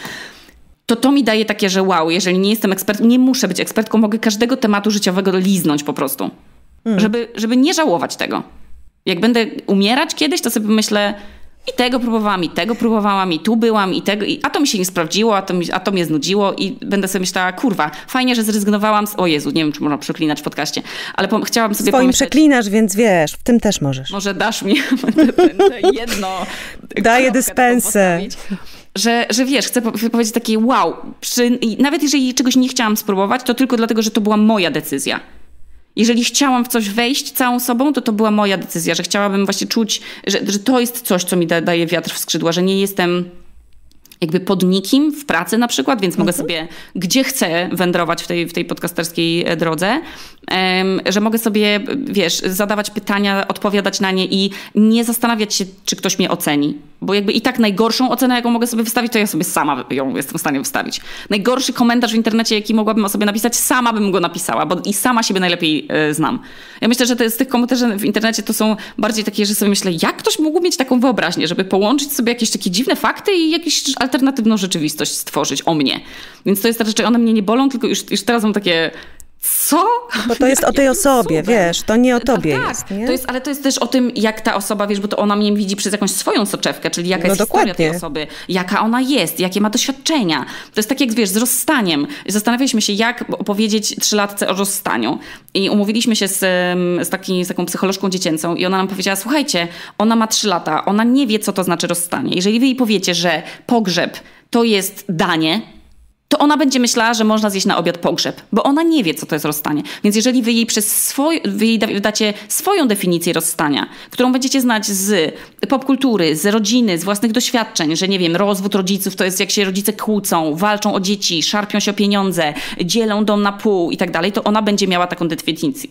to to mi daje takie, że wow, jeżeli nie jestem ekspertką, nie muszę być ekspertką, mogę każdego tematu życiowego liznąć po prostu. Hmm. Żeby, żeby nie żałować tego. Jak będę umierać kiedyś, to sobie myślę, i tego próbowałam, i tego próbowałam, i tu byłam, i tego, i, a to mi się nie sprawdziło, a to, mi, a to mnie znudziło i będę sobie myślała, kurwa, fajnie, że zrezygnowałam z... O Jezu, nie wiem, czy można przeklinać w podcaście, ale po, chciałam sobie Swoim pomyśleć... przeklinasz, więc wiesz, w tym też możesz. Może dasz mi jedno... Daję dyspensę że, że wiesz, chcę powiedzieć takie wow, przy, nawet jeżeli czegoś nie chciałam spróbować, to tylko dlatego, że to była moja decyzja. Jeżeli chciałam w coś wejść całą sobą, to to była moja decyzja, że chciałabym właśnie czuć, że, że to jest coś, co mi da, daje wiatr w skrzydła, że nie jestem jakby pod nikim w pracy na przykład, więc mogę mhm. sobie gdzie chcę wędrować w tej, w tej podcasterskiej e, drodze, że mogę sobie, wiesz, zadawać pytania, odpowiadać na nie i nie zastanawiać się, czy ktoś mnie oceni. Bo jakby i tak najgorszą ocenę, jaką mogę sobie wystawić, to ja sobie sama ją jestem w stanie wystawić. Najgorszy komentarz w internecie, jaki mogłabym o sobie napisać, sama bym go napisała, bo i sama siebie najlepiej y, znam. Ja myślę, że te, z tych komentarzy w internecie to są bardziej takie, że sobie myślę, jak ktoś mógł mieć taką wyobraźnię, żeby połączyć sobie jakieś takie dziwne fakty i jakieś alternatywną rzeczywistość stworzyć o mnie. Więc to jest raczej, one mnie nie bolą, tylko już, już teraz mam takie co? Bo to jest o tej osobie, wiesz, to nie o tobie tak, jest, nie? To jest, ale to jest też o tym, jak ta osoba, wiesz, bo to ona mnie widzi przez jakąś swoją soczewkę, czyli jaka no jest dokładnie. historia tej osoby, jaka ona jest, jakie ma doświadczenia. To jest tak jak, wiesz, z rozstaniem. Zastanawialiśmy się, jak opowiedzieć trzylatce o rozstaniu. I umówiliśmy się z, z, taki, z taką psycholożką dziecięcą i ona nam powiedziała, słuchajcie, ona ma trzy lata, ona nie wie, co to znaczy rozstanie. Jeżeli wy jej powiecie, że pogrzeb to jest danie, to ona będzie myślała, że można zjeść na obiad pogrzeb, bo ona nie wie, co to jest rozstanie. Więc jeżeli wy jej przez wy jej dacie swoją definicję rozstania, którą będziecie znać z popkultury, z rodziny, z własnych doświadczeń, że nie wiem, rozwód rodziców to jest jak się rodzice kłócą, walczą o dzieci, szarpią się o pieniądze, dzielą dom na pół i tak dalej, to ona będzie miała taką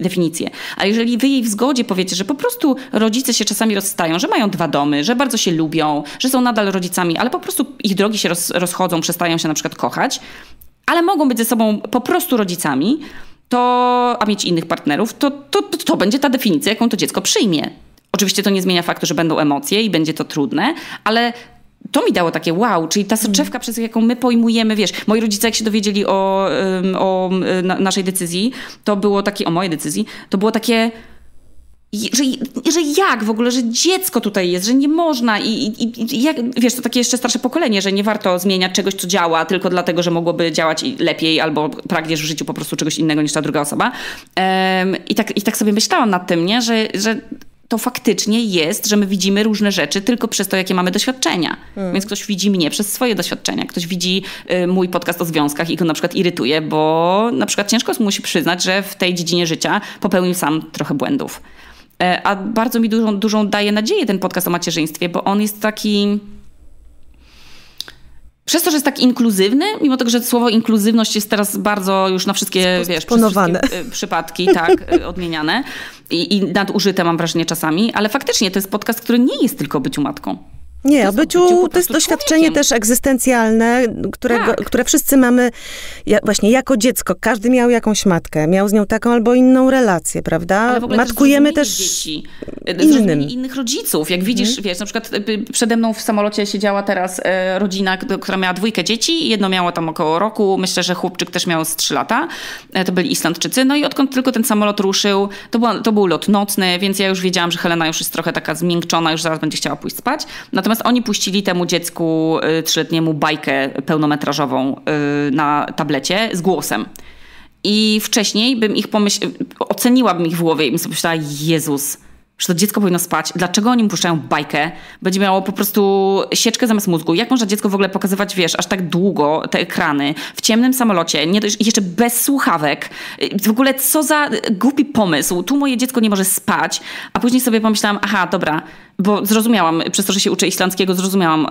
definicję. A jeżeli wy jej w zgodzie powiecie, że po prostu rodzice się czasami rozstają, że mają dwa domy, że bardzo się lubią, że są nadal rodzicami, ale po prostu ich drogi się roz, rozchodzą, przestają się na przykład kochać, ale mogą być ze sobą po prostu rodzicami, to, a mieć innych partnerów, to, to, to, to będzie ta definicja, jaką to dziecko przyjmie. Oczywiście to nie zmienia faktu, że będą emocje i będzie to trudne, ale to mi dało takie wow, czyli ta soczewka, przez jaką my pojmujemy, wiesz, moi rodzice jak się dowiedzieli o, o naszej decyzji, to było takie, o mojej decyzji, to było takie że, że jak w ogóle, że dziecko tutaj jest, że nie można i, i, i jak, wiesz, to takie jeszcze starsze pokolenie, że nie warto zmieniać czegoś, co działa tylko dlatego, że mogłoby działać lepiej albo pragniesz w życiu po prostu czegoś innego niż ta druga osoba. Um, i, tak, I tak sobie myślałam nad tym, nie? Że, że to faktycznie jest, że my widzimy różne rzeczy tylko przez to, jakie mamy doświadczenia. Hmm. Więc ktoś widzi mnie przez swoje doświadczenia. Ktoś widzi y, mój podcast o związkach i go na przykład irytuje, bo na przykład ciężko musi przyznać, że w tej dziedzinie życia popełnił sam trochę błędów. E, a bardzo mi dużą, dużą daje nadzieję ten podcast o macierzyństwie, bo on jest taki. Przez to, że jest tak inkluzywny, mimo tego, że słowo inkluzywność jest teraz bardzo już na wszystkie, wiesz, wszystkie e, przypadki tak, e, odmieniane i, i nadużyte mam wrażenie czasami, ale faktycznie to jest podcast, który nie jest tylko byciu matką. Nie, o byciu, byciu to jest doświadczenie człowiekiem. też egzystencjalne, którego, tak. które wszyscy mamy ja, właśnie jako dziecko. Każdy miał jakąś matkę, miał z nią taką albo inną relację, prawda? Matkujemy też, też dzieci, innym. innych rodziców. Jak widzisz, mhm. wiesz, na przykład y, przede mną w samolocie siedziała teraz e, rodzina, która miała dwójkę dzieci, jedno miało tam około roku, myślę, że chłopczyk też miał z trzy lata. E, to byli Islandczycy. No i odkąd tylko ten samolot ruszył, to, była, to był lot nocny, więc ja już wiedziałam, że Helena już jest trochę taka zmiękczona, już zaraz będzie chciała pójść spać. Natomiast oni puścili temu dziecku y, trzyletniemu bajkę pełnometrażową y, na tablecie z głosem. I wcześniej bym ich pomyśl... oceniłabym ich w głowie i bym sobie myślała, Jezus, że to dziecko powinno spać. Dlaczego oni mu puszczają bajkę? Będzie miało po prostu sieczkę zamiast mózgu. Jak można dziecko w ogóle pokazywać, wiesz, aż tak długo te ekrany w ciemnym samolocie, nie jeszcze bez słuchawek. W ogóle co za głupi pomysł. Tu moje dziecko nie może spać. A później sobie pomyślałam, aha, dobra, bo zrozumiałam, przez to, że się uczę islandzkiego, zrozumiałam,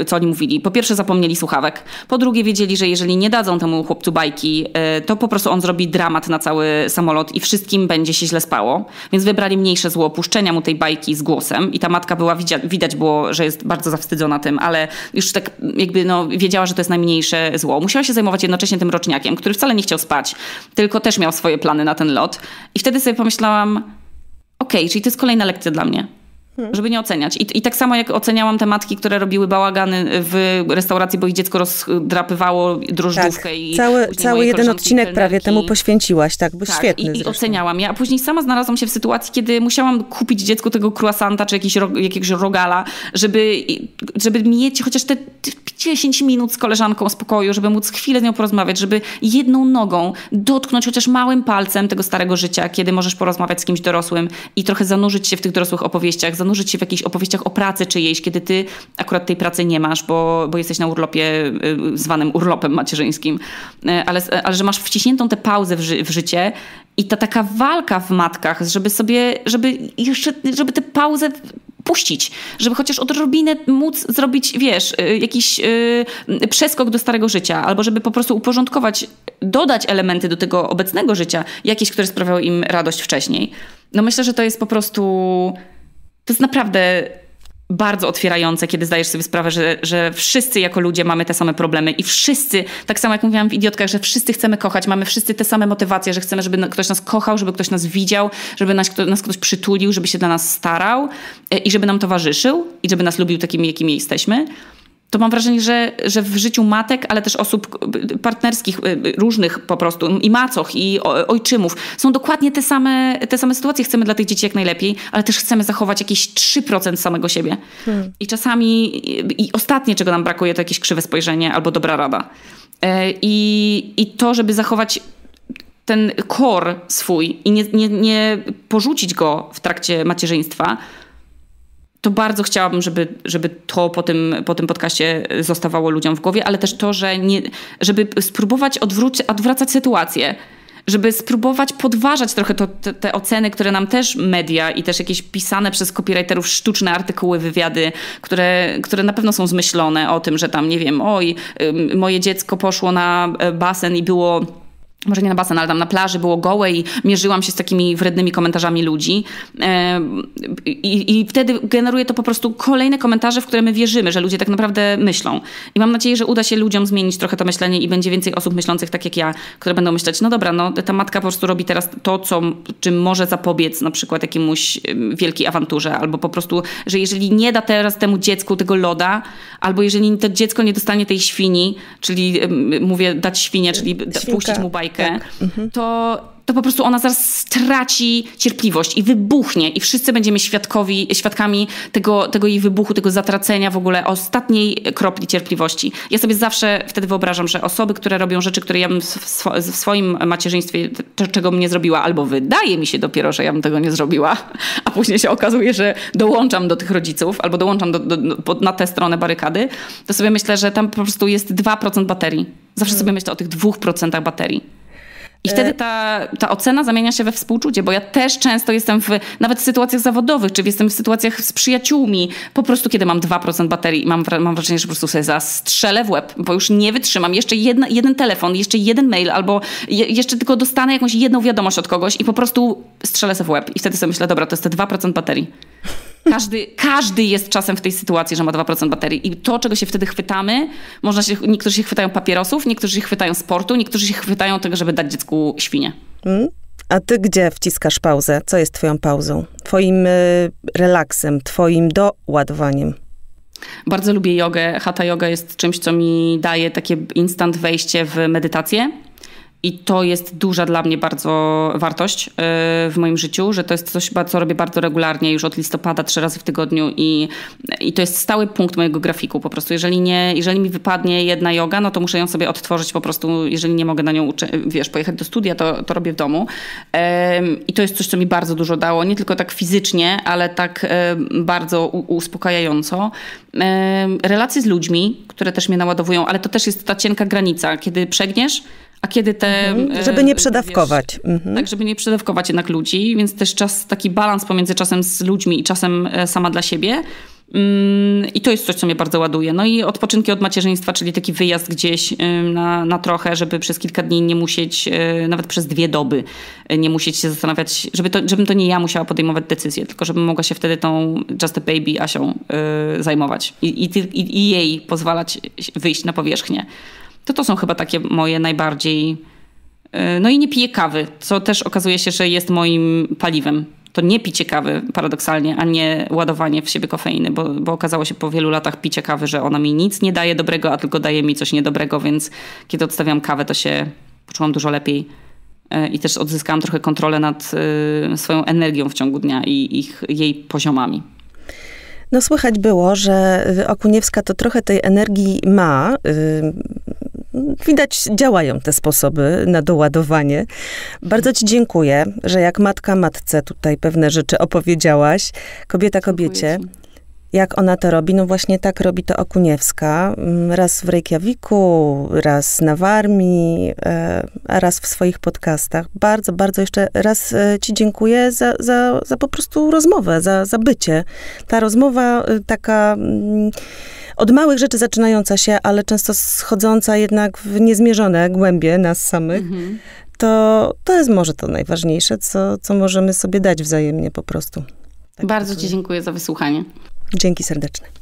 y, co oni mówili. Po pierwsze, zapomnieli słuchawek. Po drugie, wiedzieli, że jeżeli nie dadzą temu chłopcu bajki, y, to po prostu on zrobi dramat na cały samolot i wszystkim będzie się źle spało. Więc wybrali mniejsze zło puszczenia mu tej bajki z głosem. I ta matka była, widać było, że jest bardzo zawstydzona tym, ale już tak jakby no, wiedziała, że to jest najmniejsze zło. Musiała się zajmować jednocześnie tym roczniakiem, który wcale nie chciał spać, tylko też miał swoje plany na ten lot. I wtedy sobie pomyślałam, okej, okay, czyli to jest kolejna lekcja dla mnie. Żeby nie oceniać. I, I tak samo jak oceniałam te matki, które robiły bałagany w restauracji, bo ich dziecko rozdrapywało drożdżówkę tak. i cały, cały jeden odcinek prawie temu poświęciłaś, tak, bo tak, świetny i, i oceniałam. Ja później sama znalazłam się w sytuacji, kiedy musiałam kupić dziecku tego croissanta czy jakiś, jakiegoś rogala, żeby, żeby mieć chociaż te 10 minut z koleżanką spokoju, żeby móc chwilę z nią porozmawiać, żeby jedną nogą dotknąć chociaż małym palcem tego starego życia, kiedy możesz porozmawiać z kimś dorosłym i trochę zanurzyć się w tych dorosłych opowieściach, zanurzyć się w jakichś opowieściach o pracy czyjejś, kiedy ty akurat tej pracy nie masz, bo, bo jesteś na urlopie y, zwanym urlopem macierzyńskim, y, ale, ale że masz wciśniętą tę pauzę w, ży w życie i ta taka walka w matkach, żeby sobie, żeby jeszcze, żeby tę pauzę puścić, żeby chociaż odrobinę móc zrobić, wiesz, y, jakiś przeskok do starego życia, albo żeby po prostu uporządkować, dodać elementy do tego obecnego życia, jakieś, które sprawiały im radość wcześniej. No myślę, że to jest po prostu to jest naprawdę bardzo otwierające, kiedy zdajesz sobie sprawę, że, że wszyscy jako ludzie mamy te same problemy i wszyscy, tak samo jak mówiłam w Idiotkach, że wszyscy chcemy kochać, mamy wszyscy te same motywacje, że chcemy, żeby ktoś nas kochał, żeby ktoś nas widział, żeby nas, nas ktoś przytulił, żeby się dla nas starał e, i żeby nam towarzyszył i żeby nas lubił takimi, jakimi jesteśmy to mam wrażenie, że, że w życiu matek, ale też osób partnerskich, y, różnych po prostu, i macoch, i ojczymów, są dokładnie te same, te same sytuacje. Chcemy dla tych dzieci jak najlepiej, ale też chcemy zachować jakieś 3% samego siebie. Hmm. I czasami, i ostatnie, czego nam brakuje, to jakieś krzywe spojrzenie albo dobra rada. E, I, i to, żeby zachować ten kor swój i nie, nie, nie porzucić go w trakcie macierzyństwa, to bardzo chciałabym, żeby, żeby to po tym, po tym podcaście zostawało ludziom w głowie, ale też to, że nie, żeby spróbować odwróć, odwracać sytuację żeby spróbować podważać trochę to, te, te, oceny, które nam też media i też jakieś pisane przez copywriterów sztuczne artykuły, wywiady, które, które na pewno są zmyślone o tym, że tam, nie wiem, oj, moje dziecko poszło na e, basen i było może nie na basen, ale tam na plaży było gołe i mierzyłam się z takimi wrednymi komentarzami ludzi. I, I, wtedy generuje to po prostu kolejne komentarze, w które my wierzymy, że ludzie tak naprawdę myślą. I mam nadzieję, że uda się ludziom zmienić trochę to myślenie i będzie więcej osób myślących tak jak ja, które będą myśleć, no dobra, no ta matka po prostu robi teraz to, co, czym może zapobiec na przykład jakiemuś wielkiej awanturze, albo po prostu, że jeżeli nie da teraz temu dziecku tego loda, albo jeżeli to dziecko nie dostanie tej świni, czyli mówię dać świnię, czyli Świnka. puścić mu bajkę, tak. Mhm. to, to po prostu ona zaraz straci cierpliwość i wybuchnie i wszyscy będziemy świadkowi, świadkami tego, tego jej wybuchu, tego zatracenia w ogóle ostatniej kropli cierpliwości. Ja sobie zawsze wtedy wyobrażam, że osoby, które robią rzeczy, które ja bym w, w swoim macierzyństwie, czego bym nie zrobiła, albo wydaje mi się dopiero, że ja bym tego nie zrobiła, a później się okazuje, że dołączam do tych rodziców, albo dołączam do, do, do, na tę stronę barykady, to sobie myślę, że tam po prostu jest 2% baterii. Zawsze hmm. sobie myślę o tych 2% baterii. I wtedy e, ta, ta ocena zamienia się we współczucie, bo ja też często jestem w, nawet w sytuacjach zawodowych, czy jestem w sytuacjach z przyjaciółmi, po prostu kiedy mam 2% baterii i mam, mam wrażenie, że po prostu sobie zastrzelę w łeb, bo już nie wytrzymam. Jeszcze jedna, jeden telefon, jeszcze jeden mail, albo je, jeszcze tylko dostanę jakąś jedną wiadomość od kogoś i po prostu strzelę sobie w łeb. I wtedy sobie myślę, dobra, to jest te 2% baterii. Każdy, każdy jest czasem w tej sytuacji, że ma 2% baterii. I to, czego się wtedy chwytamy, można się, niektórzy się chwytają papierosów, niektórzy się chwytają sportu, niektórzy się chwytają tego, żeby dać dziecku świnie. Mm? A ty gdzie wciskasz pauzę? Co jest twoją pauzą? Twoim y, relaksem, twoim doładowaniem? Bardzo lubię jogę. Hatha yoga jest czymś, co mi daje takie instant wejście w medytację. I to jest duża dla mnie bardzo wartość y, w moim życiu, że to jest coś, co robię bardzo regularnie, już od listopada, trzy razy w tygodniu i, i to jest stały punkt mojego grafiku po prostu. Jeżeli, nie, jeżeli mi wypadnie jedna yoga, no to muszę ją sobie odtworzyć po prostu, jeżeli nie mogę na nią, wiesz, pojechać do studia, to, to robię w domu. I to jest coś, co mi bardzo dużo dało, nie tylko tak fizycznie, ale tak bardzo uspokajająco. Relacje z ludźmi, które też mnie naładowują, ale to też jest ta cienka granica, kiedy przegniesz, a kiedy te... Mhm, żeby nie przedawkować. Wiesz, mhm. Tak, żeby nie przedawkować jednak ludzi, więc też czas, taki balans pomiędzy czasem z ludźmi i czasem e, sama dla siebie. Mm, I to jest coś, co mnie bardzo ładuje. No i odpoczynki od macierzyństwa, czyli taki wyjazd gdzieś na, na trochę, żeby przez kilka dni nie musieć, e, nawet przez dwie doby, e, nie musieć się zastanawiać, żeby to, żebym to nie ja musiała podejmować decyzję, tylko żebym mogła się wtedy tą Just a Baby Asią zajmować i, i, i jej pozwalać wyjść na powierzchnię. To to są chyba takie moje najbardziej. Y, no i nie piję kawy, co też okazuje się, że jest moim paliwem. To nie picie kawy paradoksalnie, a nie ładowanie w siebie kofeiny, bo, bo okazało się po wielu latach picia kawy, że ona mi nic nie daje dobrego, a tylko daje mi coś niedobrego, więc kiedy odstawiam kawę, to się poczułam dużo lepiej y, i też odzyskałam trochę kontrolę nad y, swoją energią w ciągu dnia i ich, jej poziomami. No słychać było, że Okuniewska to trochę tej energii ma. Widać, działają te sposoby na doładowanie. Bardzo Ci dziękuję, że jak matka matce tutaj pewne rzeczy opowiedziałaś. Kobieta kobiecie. Jak ona to robi? No właśnie tak robi to Okuniewska. Mm, raz w Reykjaviku, raz na Warmii, e, a raz w swoich podcastach. Bardzo, bardzo jeszcze raz e, Ci dziękuję za, za, za po prostu rozmowę, za, za bycie. Ta rozmowa e, taka mm, od małych rzeczy zaczynająca się, ale często schodząca jednak w niezmierzone głębie nas samych, mhm. to, to jest może to najważniejsze, co, co możemy sobie dać wzajemnie po prostu. Tak Bardzo Ci dziękuję za wysłuchanie. Dzięki serdeczne.